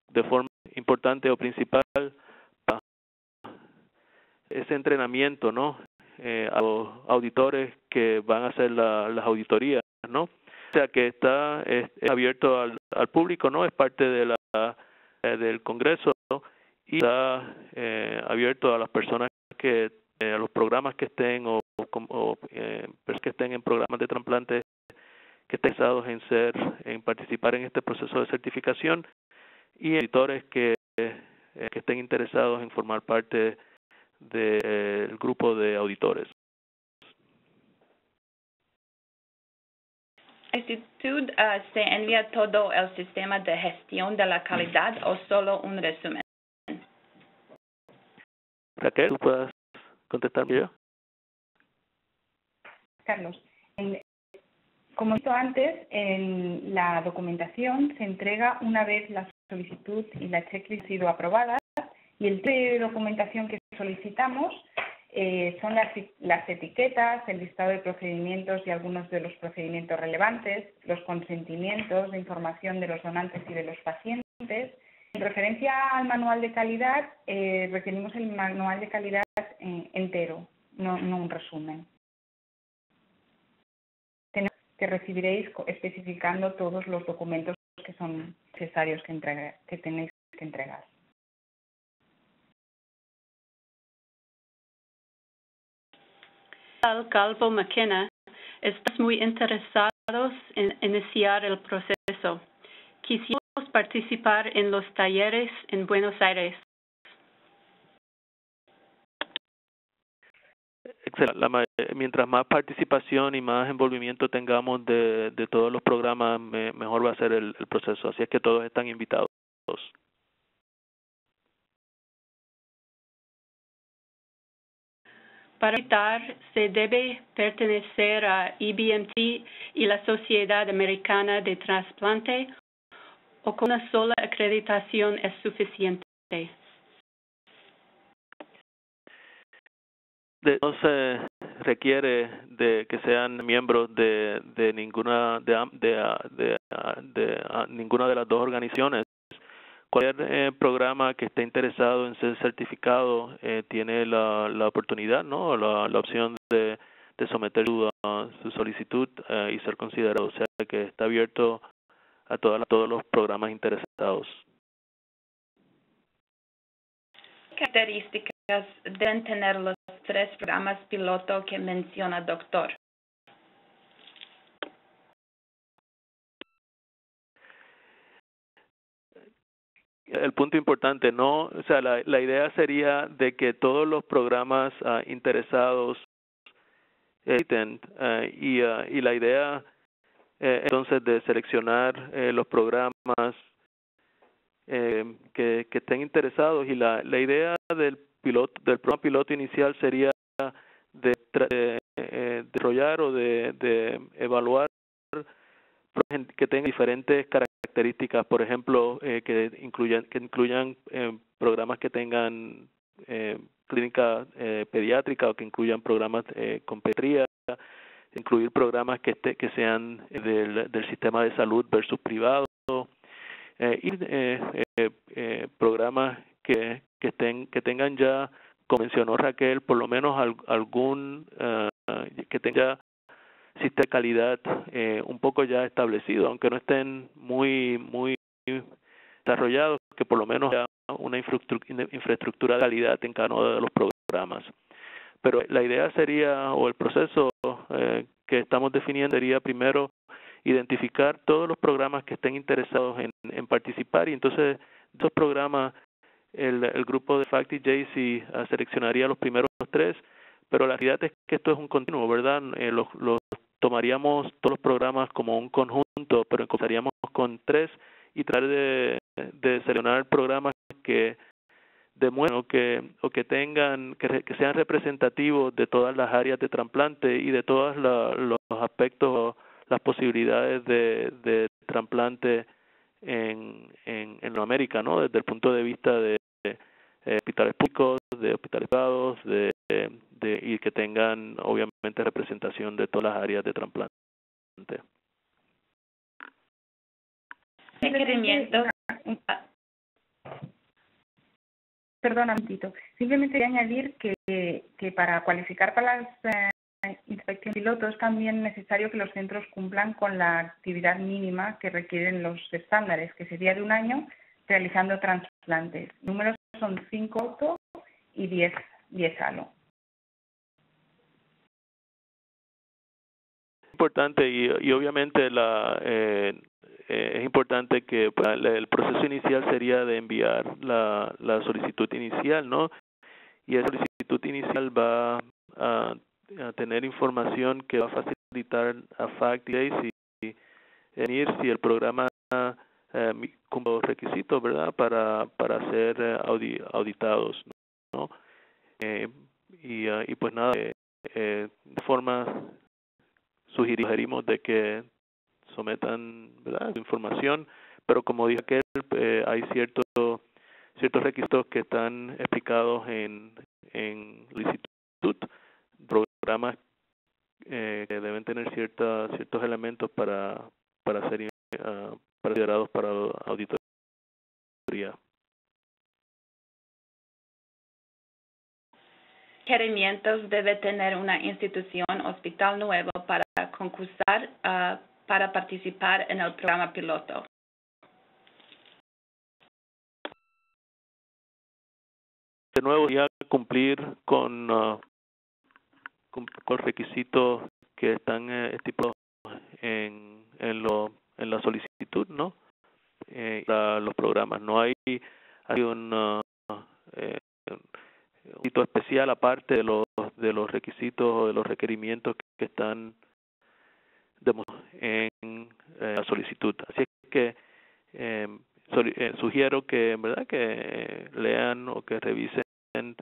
de forma importante o principal ese entrenamiento, ¿no? Eh, a los auditores que van a hacer la, las auditorías, ¿no? O sea que está es, abierto al, al, público, ¿no? Es parte de la eh, del Congreso y está eh, abierto a las personas que eh, a los programas que estén o, o eh, que estén en programas de trasplante que estén interesados en ser en participar en este proceso de certificación y editores que eh, que estén interesados en formar parte de del de, grupo de auditores. ¿Actitud uh, se envía todo el sistema de gestión de la calidad o solo un resumen? Raquel, ¿tú puedes contestarme yo? Carlos, en, como he dicho antes, en la documentación se entrega una vez la solicitud y la checklist ha sido aprobadas y el tipo de documentación que solicitamos eh, son las, las etiquetas, el listado de procedimientos y algunos de los procedimientos relevantes, los consentimientos de información de los donantes y de los pacientes. En referencia al manual de calidad, eh, requerimos el manual de calidad eh, entero, no, no un resumen. Que recibiréis especificando todos los documentos que son necesarios que, entregue, que tenéis que entregar. Calvo McKenna, estamos muy interesados en iniciar el proceso. Quisiéramos participar en los talleres en Buenos Aires. La, mientras más participación y más envolvimiento tengamos de, de todos los programas, me, mejor va a ser el, el proceso. Así es que todos están invitados. Para evitar, se debe pertenecer a EBMT y la Sociedad Americana de Trasplante o con una sola acreditación es suficiente. No se requiere de que sean miembros de, de ninguna de, de, de, de ninguna de las dos organizaciones cualquier eh, programa que esté interesado en ser certificado eh, tiene la, la oportunidad, ¿no? La, la opción de, de someter su, solicitud uh, y ser considerado. O sea que está abierto a todas, todos los programas interesados. ¿Qué características deben tener los tres programas piloto que menciona Doctor. el punto importante, no, o sea, la, la, idea sería de que todos los programas uh, interesados eh, existen eh, y, uh, y la idea eh, entonces de seleccionar eh, los programas eh, que, que estén interesados y la, la idea del piloto del programa piloto inicial sería de, de eh, desarrollar o de, de evaluar que tengan diferentes características, por ejemplo, eh, que incluyan que incluyan eh, programas que tengan eh, clínica eh, pediátrica o que incluyan programas con pediatría, incluir programas que este, que sean del, del sistema de salud versus privado y programas que que estén que tengan ya como mencionó Raquel por lo menos al, algún uh, que tenga sistema de calidad eh, un poco ya establecido aunque no estén muy muy desarrollados que por lo menos haya una infraestructura, de calidad en cada uno de los programas. Pero la idea sería o el proceso eh, que estamos definiendo sería primero identificar todos los programas que estén interesados en, participar y entonces esos programas el, el grupo de Fact y JC uh, seleccionaría los primeros tres, pero la realidad es que esto es un continuo, ¿verdad? Eh, los, los tomaríamos todos los programas como un conjunto, pero empezaríamos con tres y tratar de, de seleccionar programas que demuestren o que, o que tengan, que, que sean representativos de todas las áreas de trasplante y de todos los aspectos, las posibilidades de, de trasplante en, en, en América, ¿no? Desde el punto de vista de eh, hospitales públicos, de hospitales privados, de, de, y que tengan obviamente representación de todas las áreas de trasplante. Perdona un momentito. Simplemente voy a añadir que, que para cualificar para las eh, inspecciones piloto es también necesario que los centros cumplan con la actividad mínima que requieren los estándares, que sería de un año realizando trasplantes. Números son 5 auto y 10, 10 halo. Importante y, y obviamente la eh, eh, es importante que pues, el proceso inicial sería de enviar la, la solicitud inicial, ¿no? Y esa solicitud inicial va a, a tener información que va a facilitar a FACT y venir si el programa eh, como requisitos, ¿verdad? Para, para ser eh, audi, auditados, ¿no? Eh, y, uh, y pues nada, eh, eh, de forma sugerimos de que sometan ¿verdad? información, pero como dije que eh, hay ciertos ciertos requisitos que están explicados en en solicitud, programas eh, que deben tener cierta, ciertos elementos para para ser uh, considerados para auditoría. Requerimientos debe tener una institución hospital nuevo para concursar uh, para participar en el programa piloto. De nuevo, ya cumplir con, uh, con, con requisitos que están eh, estipulados en, en, lo, en la solicitud, ¿no? Eh, para los programas. No hay, hay un, uh, eh, especial aparte de los, de los requisitos o de los requerimientos que están en eh, la solicitud. Así que eh, eh, sugiero que en verdad que lean o que revisen los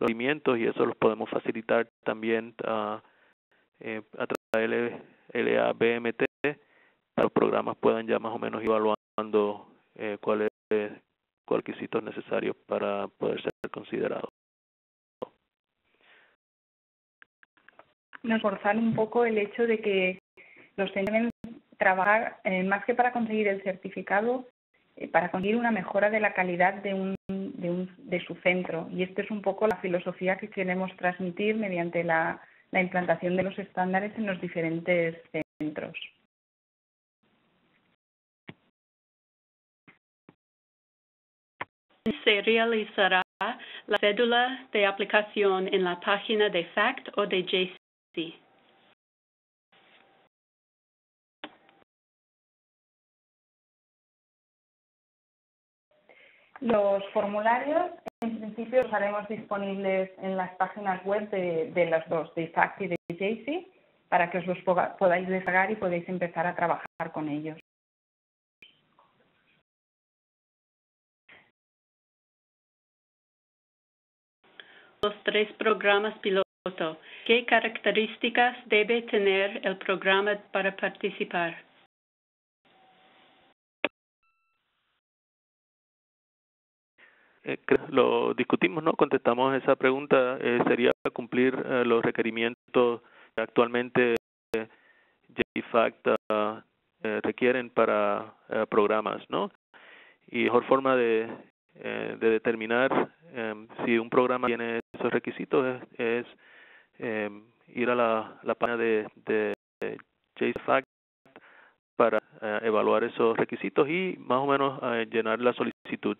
requerimientos y eso los podemos facilitar también a, eh, a través de LABMT los programas puedan ya más o menos evaluando eh, cuáles cuál requisitos necesarios para poder ser considerados. Nos forzar un poco el hecho de que los deben trabajar eh, más que para conseguir el certificado, eh, para conseguir una mejora de la calidad de, un, de, un, de su centro. Y esta es un poco la filosofía que queremos transmitir mediante la implantación de los estándares en los diferentes centros. Se realizará la cédula de aplicación en la página de FACT o de JC. Los formularios, en principio, los haremos disponibles en las páginas web de, de las dos, de IFACT y de JACI, para que os los podáis descargar y podéis empezar a trabajar con ellos. Tres programas piloto. ¿Qué características debe tener el programa para participar? Eh, lo discutimos, ¿no? Contestamos esa pregunta. Eh, sería cumplir eh, los requerimientos que actualmente JFACT requieren para programas, ¿no? Y mejor forma de, de determinar si un programa tiene esos requisitos es, em, ir a la, la página de, de JFACT para evaluar esos requisitos y más o menos llenar la solicitud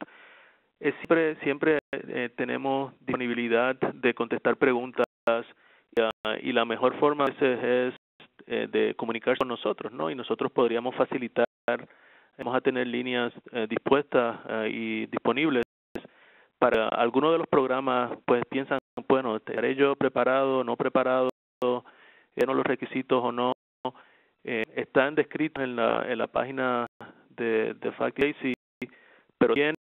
siempre siempre eh, tenemos disponibilidad de contestar preguntas y la mejor forma es eh, de comunicarse con nosotros, ¿no? Y nosotros podríamos facilitar, vamos a tener líneas eh, dispuestas y disponibles para algunos de los programas, pues piensan, bueno, ¿estaré yo preparado, no preparado, no los requisitos o no? están descritos en la, en la página de, de FactAcy, pero bien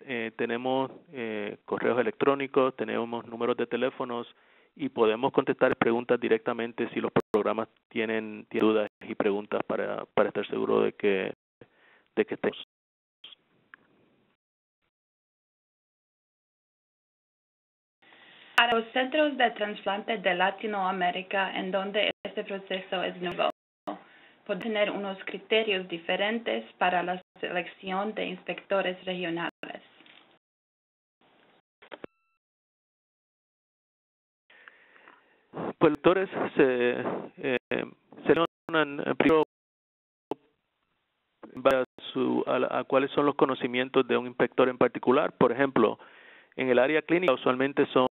eh, tenemos eh, correos electrónicos, tenemos números de teléfonos y podemos contestar preguntas directamente si los programas tienen, dudas y preguntas para, para estar seguro de que, de que estemos. Para los centros de trasplante de Latinoamérica, en donde este proceso es nuevo, puede tener unos criterios diferentes para la selección de inspectores regionales. Pues los doctores se eh, seleccionan primero a, su, a, a, cuáles son los conocimientos de un inspector en particular. Por ejemplo, en el área clínica usualmente son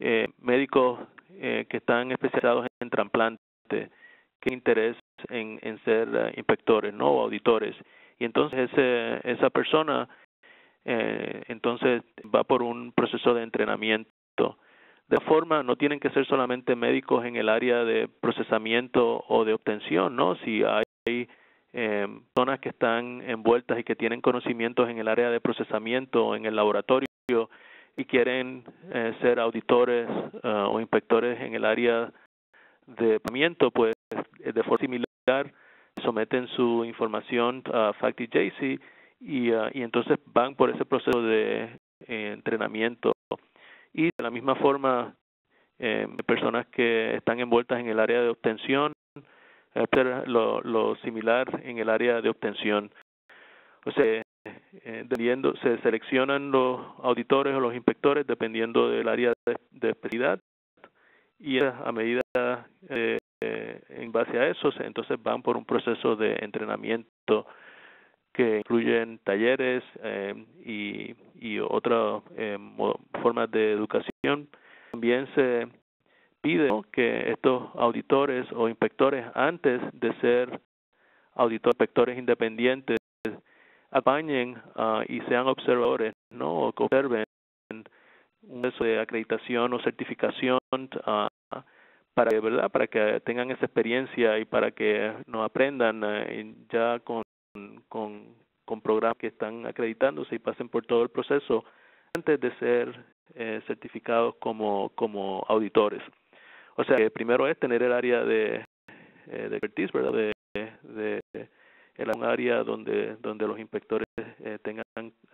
eh, médicos eh, que están especializados en trasplante, que interés en, ser uh, inspectores, no o auditores. Y entonces ese, esa persona eh, entonces va por un proceso de entrenamiento de forma, no tienen que ser solamente médicos en el área de procesamiento o de obtención, ¿no? Si hay eh, personas que están envueltas y que tienen conocimientos en el área de procesamiento en el laboratorio y quieren eh, ser auditores uh, o inspectores en el área de procesamiento, pues de forma similar someten su información a FACTI JC y, uh, y entonces van por ese proceso de eh, entrenamiento. Y de la misma forma eh, personas que están envueltas en el área de obtención lo, lo similar en el área de obtención. O sea eh, dependiendo se seleccionan los auditores o los inspectores dependiendo del área de, de especialidad y a medida eh, en base a eso entonces van por un proceso de entrenamiento que incluyen talleres eh, y, y otras eh, formas de educación. También se pide que estos auditores o inspectores, antes de ser auditores, inspectores independientes, acompañen uh, y sean observadores, ¿no? O que observen un proceso de acreditación o certificación uh, para que, ¿verdad? Para que tengan esa experiencia y para que nos aprendan uh, ya con con, con programas que están acreditándose y pasen por todo el proceso antes de ser eh, certificados como, como auditores. O sea, que primero es tener el área de, eh, de expertise, ¿verdad? De, de un área donde, donde los inspectores eh, tengan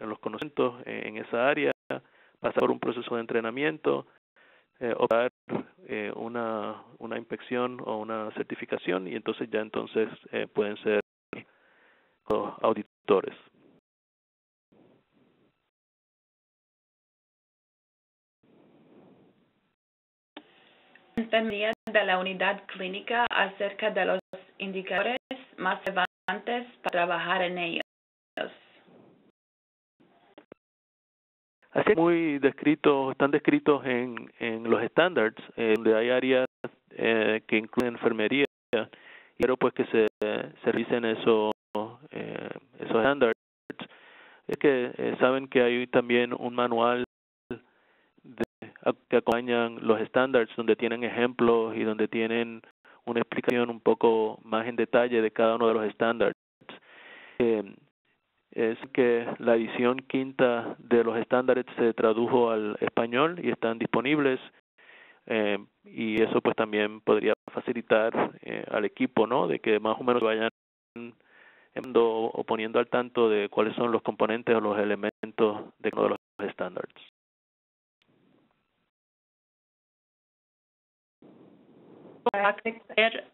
los conocimientos en, esa área, pasar por un proceso de entrenamiento, eh, eh, una, una inspección o una certificación y entonces ya entonces eh, pueden ser auditores. De la unidad clínica acerca de los indicadores más relevantes para trabajar en ellos. Así muy descritos, están descritos en, en los estándares, eh, donde hay áreas eh, que incluyen enfermería, quiero pues que se, se revisen eso eh, esos estándares es que eh, saben que hay también un manual de, que acompañan los estándares donde tienen ejemplos y donde tienen una explicación un poco más en detalle de cada uno de los estándares. Eh, es que la edición quinta de los estándares se tradujo al español y están disponibles eh, y eso pues también podría facilitar eh, al equipo no de que más o menos vayan o poniendo al tanto de cuáles son los componentes o los elementos de uno de los estándares.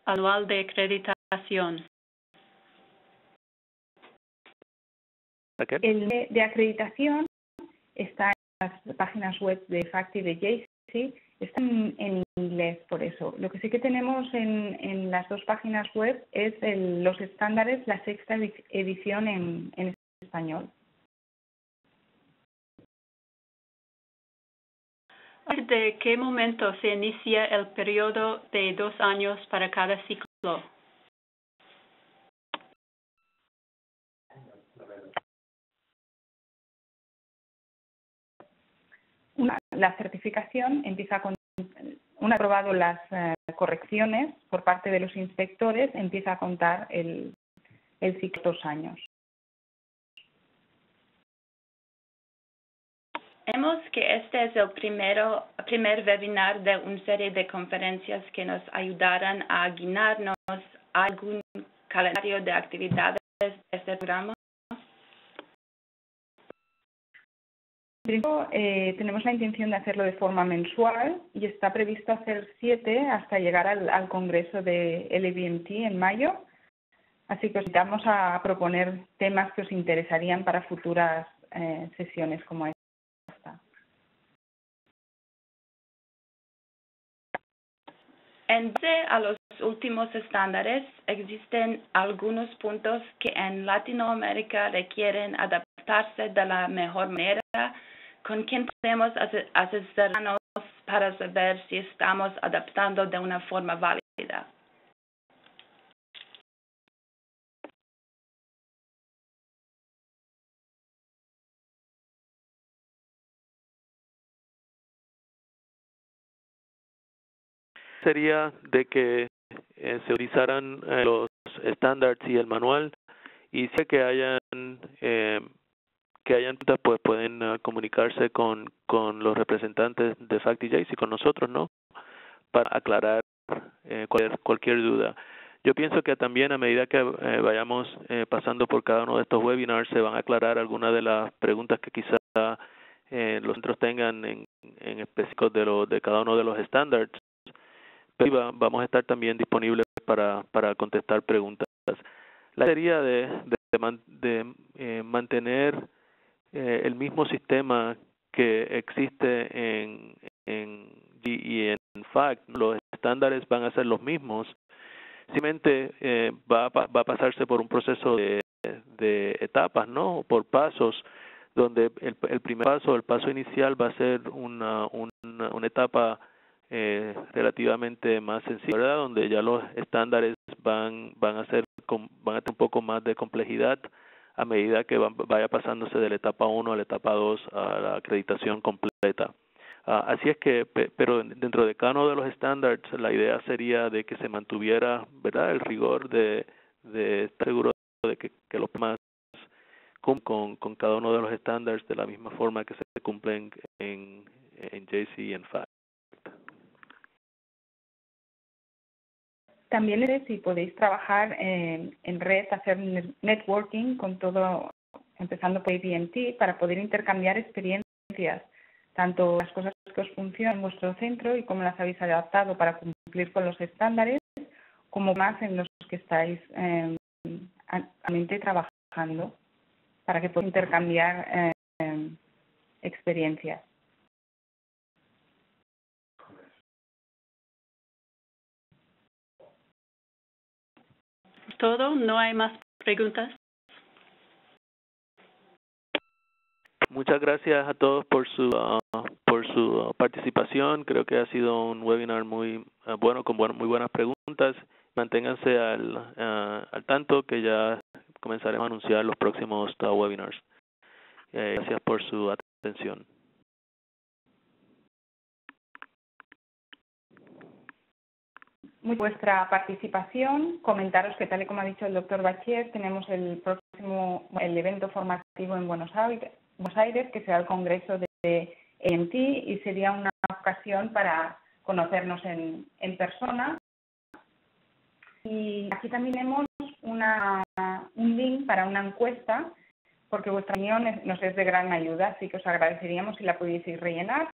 Anual de acreditación. El de, acreditación está en las páginas web de FACT y de JC, está en, inglés por eso. Lo que sí que tenemos en, en las dos páginas web es los estándares, la sexta edición en, en español. ¿De qué momento se inicia el periodo de dos años para cada ciclo? la certificación empieza con, una aprobado las eh, correcciones por parte de los inspectores, empieza a contar el, el ciclo dos años. Vemos que este es el primero, primer webinar de una serie de conferencias que nos ayudarán a guiarnos a algún calendario de actividades de este programa. Eh, tenemos la intención de hacerlo de forma mensual y está previsto hacer siete hasta llegar al, congreso de LBMT en mayo. Así que os invitamos a proponer temas que os interesarían para futuras eh, sesiones como esta. En base a los últimos estándares, existen algunos puntos que en Latinoamérica requieren adaptarse de la mejor manera con quién podemos asesorarnos para saber si estamos adaptando de una forma válida. Sería de que eh, se utilizaran eh, los estándares y el manual y sé que hayan eh, que hayan pues pueden uh, comunicarse con, con los representantes de FactDJ y con nosotros, ¿no? Para aclarar eh, cualquier, cualquier duda. Yo pienso que también a medida que eh, vayamos eh, pasando por cada uno de estos webinars se van a aclarar algunas de las preguntas que quizá eh, los centros tengan en, en específico de, lo, de cada uno de los estándares. Pero vamos a estar también disponibles para, para contestar preguntas. La sería de, de, de eh, mantener eh, el mismo sistema que existe en, en y en FACT, los estándares van a ser los mismos. Simplemente eh, va, a, va a pasarse por un proceso de, de etapas, ¿no? Por pasos, donde el, el primer paso, el paso inicial va a ser una, una, una etapa eh, relativamente más sencilla, ¿verdad? Donde ya los estándares van van a ser van a tener un poco más de complejidad a medida que vaya pasándose de la etapa 1 a la etapa 2 a la acreditación completa. Uh, así es que, pero dentro de cada uno de los estándares, la idea sería de que se mantuviera, ¿verdad?, el rigor de, de estar seguro de que, los más con, con cada uno de los estándares de la misma forma que se cumplen en, en JC y en FACT. También es si podéis trabajar en, red, hacer networking con todo, empezando por ABMT, para poder intercambiar experiencias, tanto las cosas que os funcionan en vuestro centro y cómo las habéis adaptado para cumplir con los estándares, como más en los que estáis eh, actualmente trabajando, para que podáis intercambiar eh, experiencias. Todo. No hay más preguntas. Muchas gracias a todos por su uh, por su participación. Creo que ha sido un webinar muy uh, bueno con muy buenas preguntas. Manténganse al al tanto que ya comenzaremos a anunciar los próximos webinars. Eh, gracias por su atención. Vuestra participación, comentaros que tal y como ha dicho el doctor Bachier, tenemos el próximo el evento formativo en Buenos Aires, Buenos Aires que será el Congreso de EMT y sería una ocasión para conocernos en, en persona. Y aquí también tenemos una, un link para una encuesta porque vuestra opinión nos es de gran ayuda, así que os agradeceríamos si la pudieseis rellenar.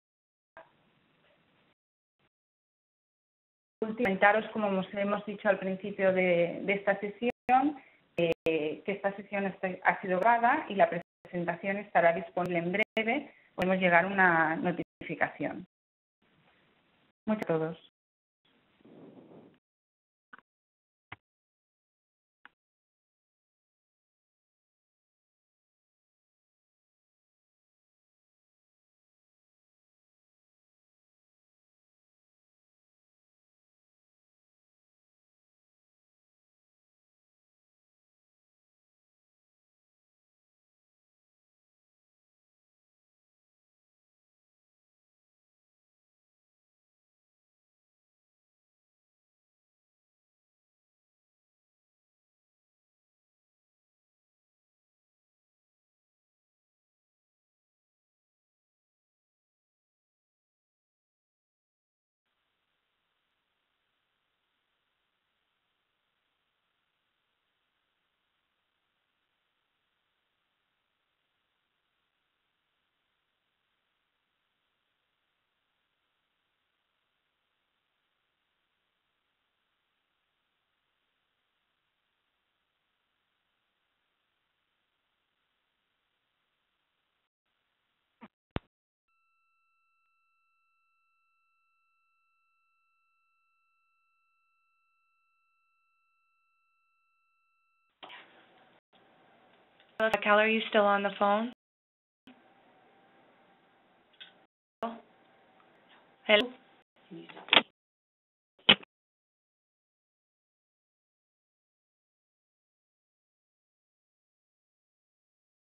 Comentaros, como hemos dicho al principio de, esta sesión, eh, que esta sesión ha sido grabada y la presentación estará disponible en breve. Podemos llegar una notificación. Muchas gracias a todos. Cal, are you still on the phone? Hello?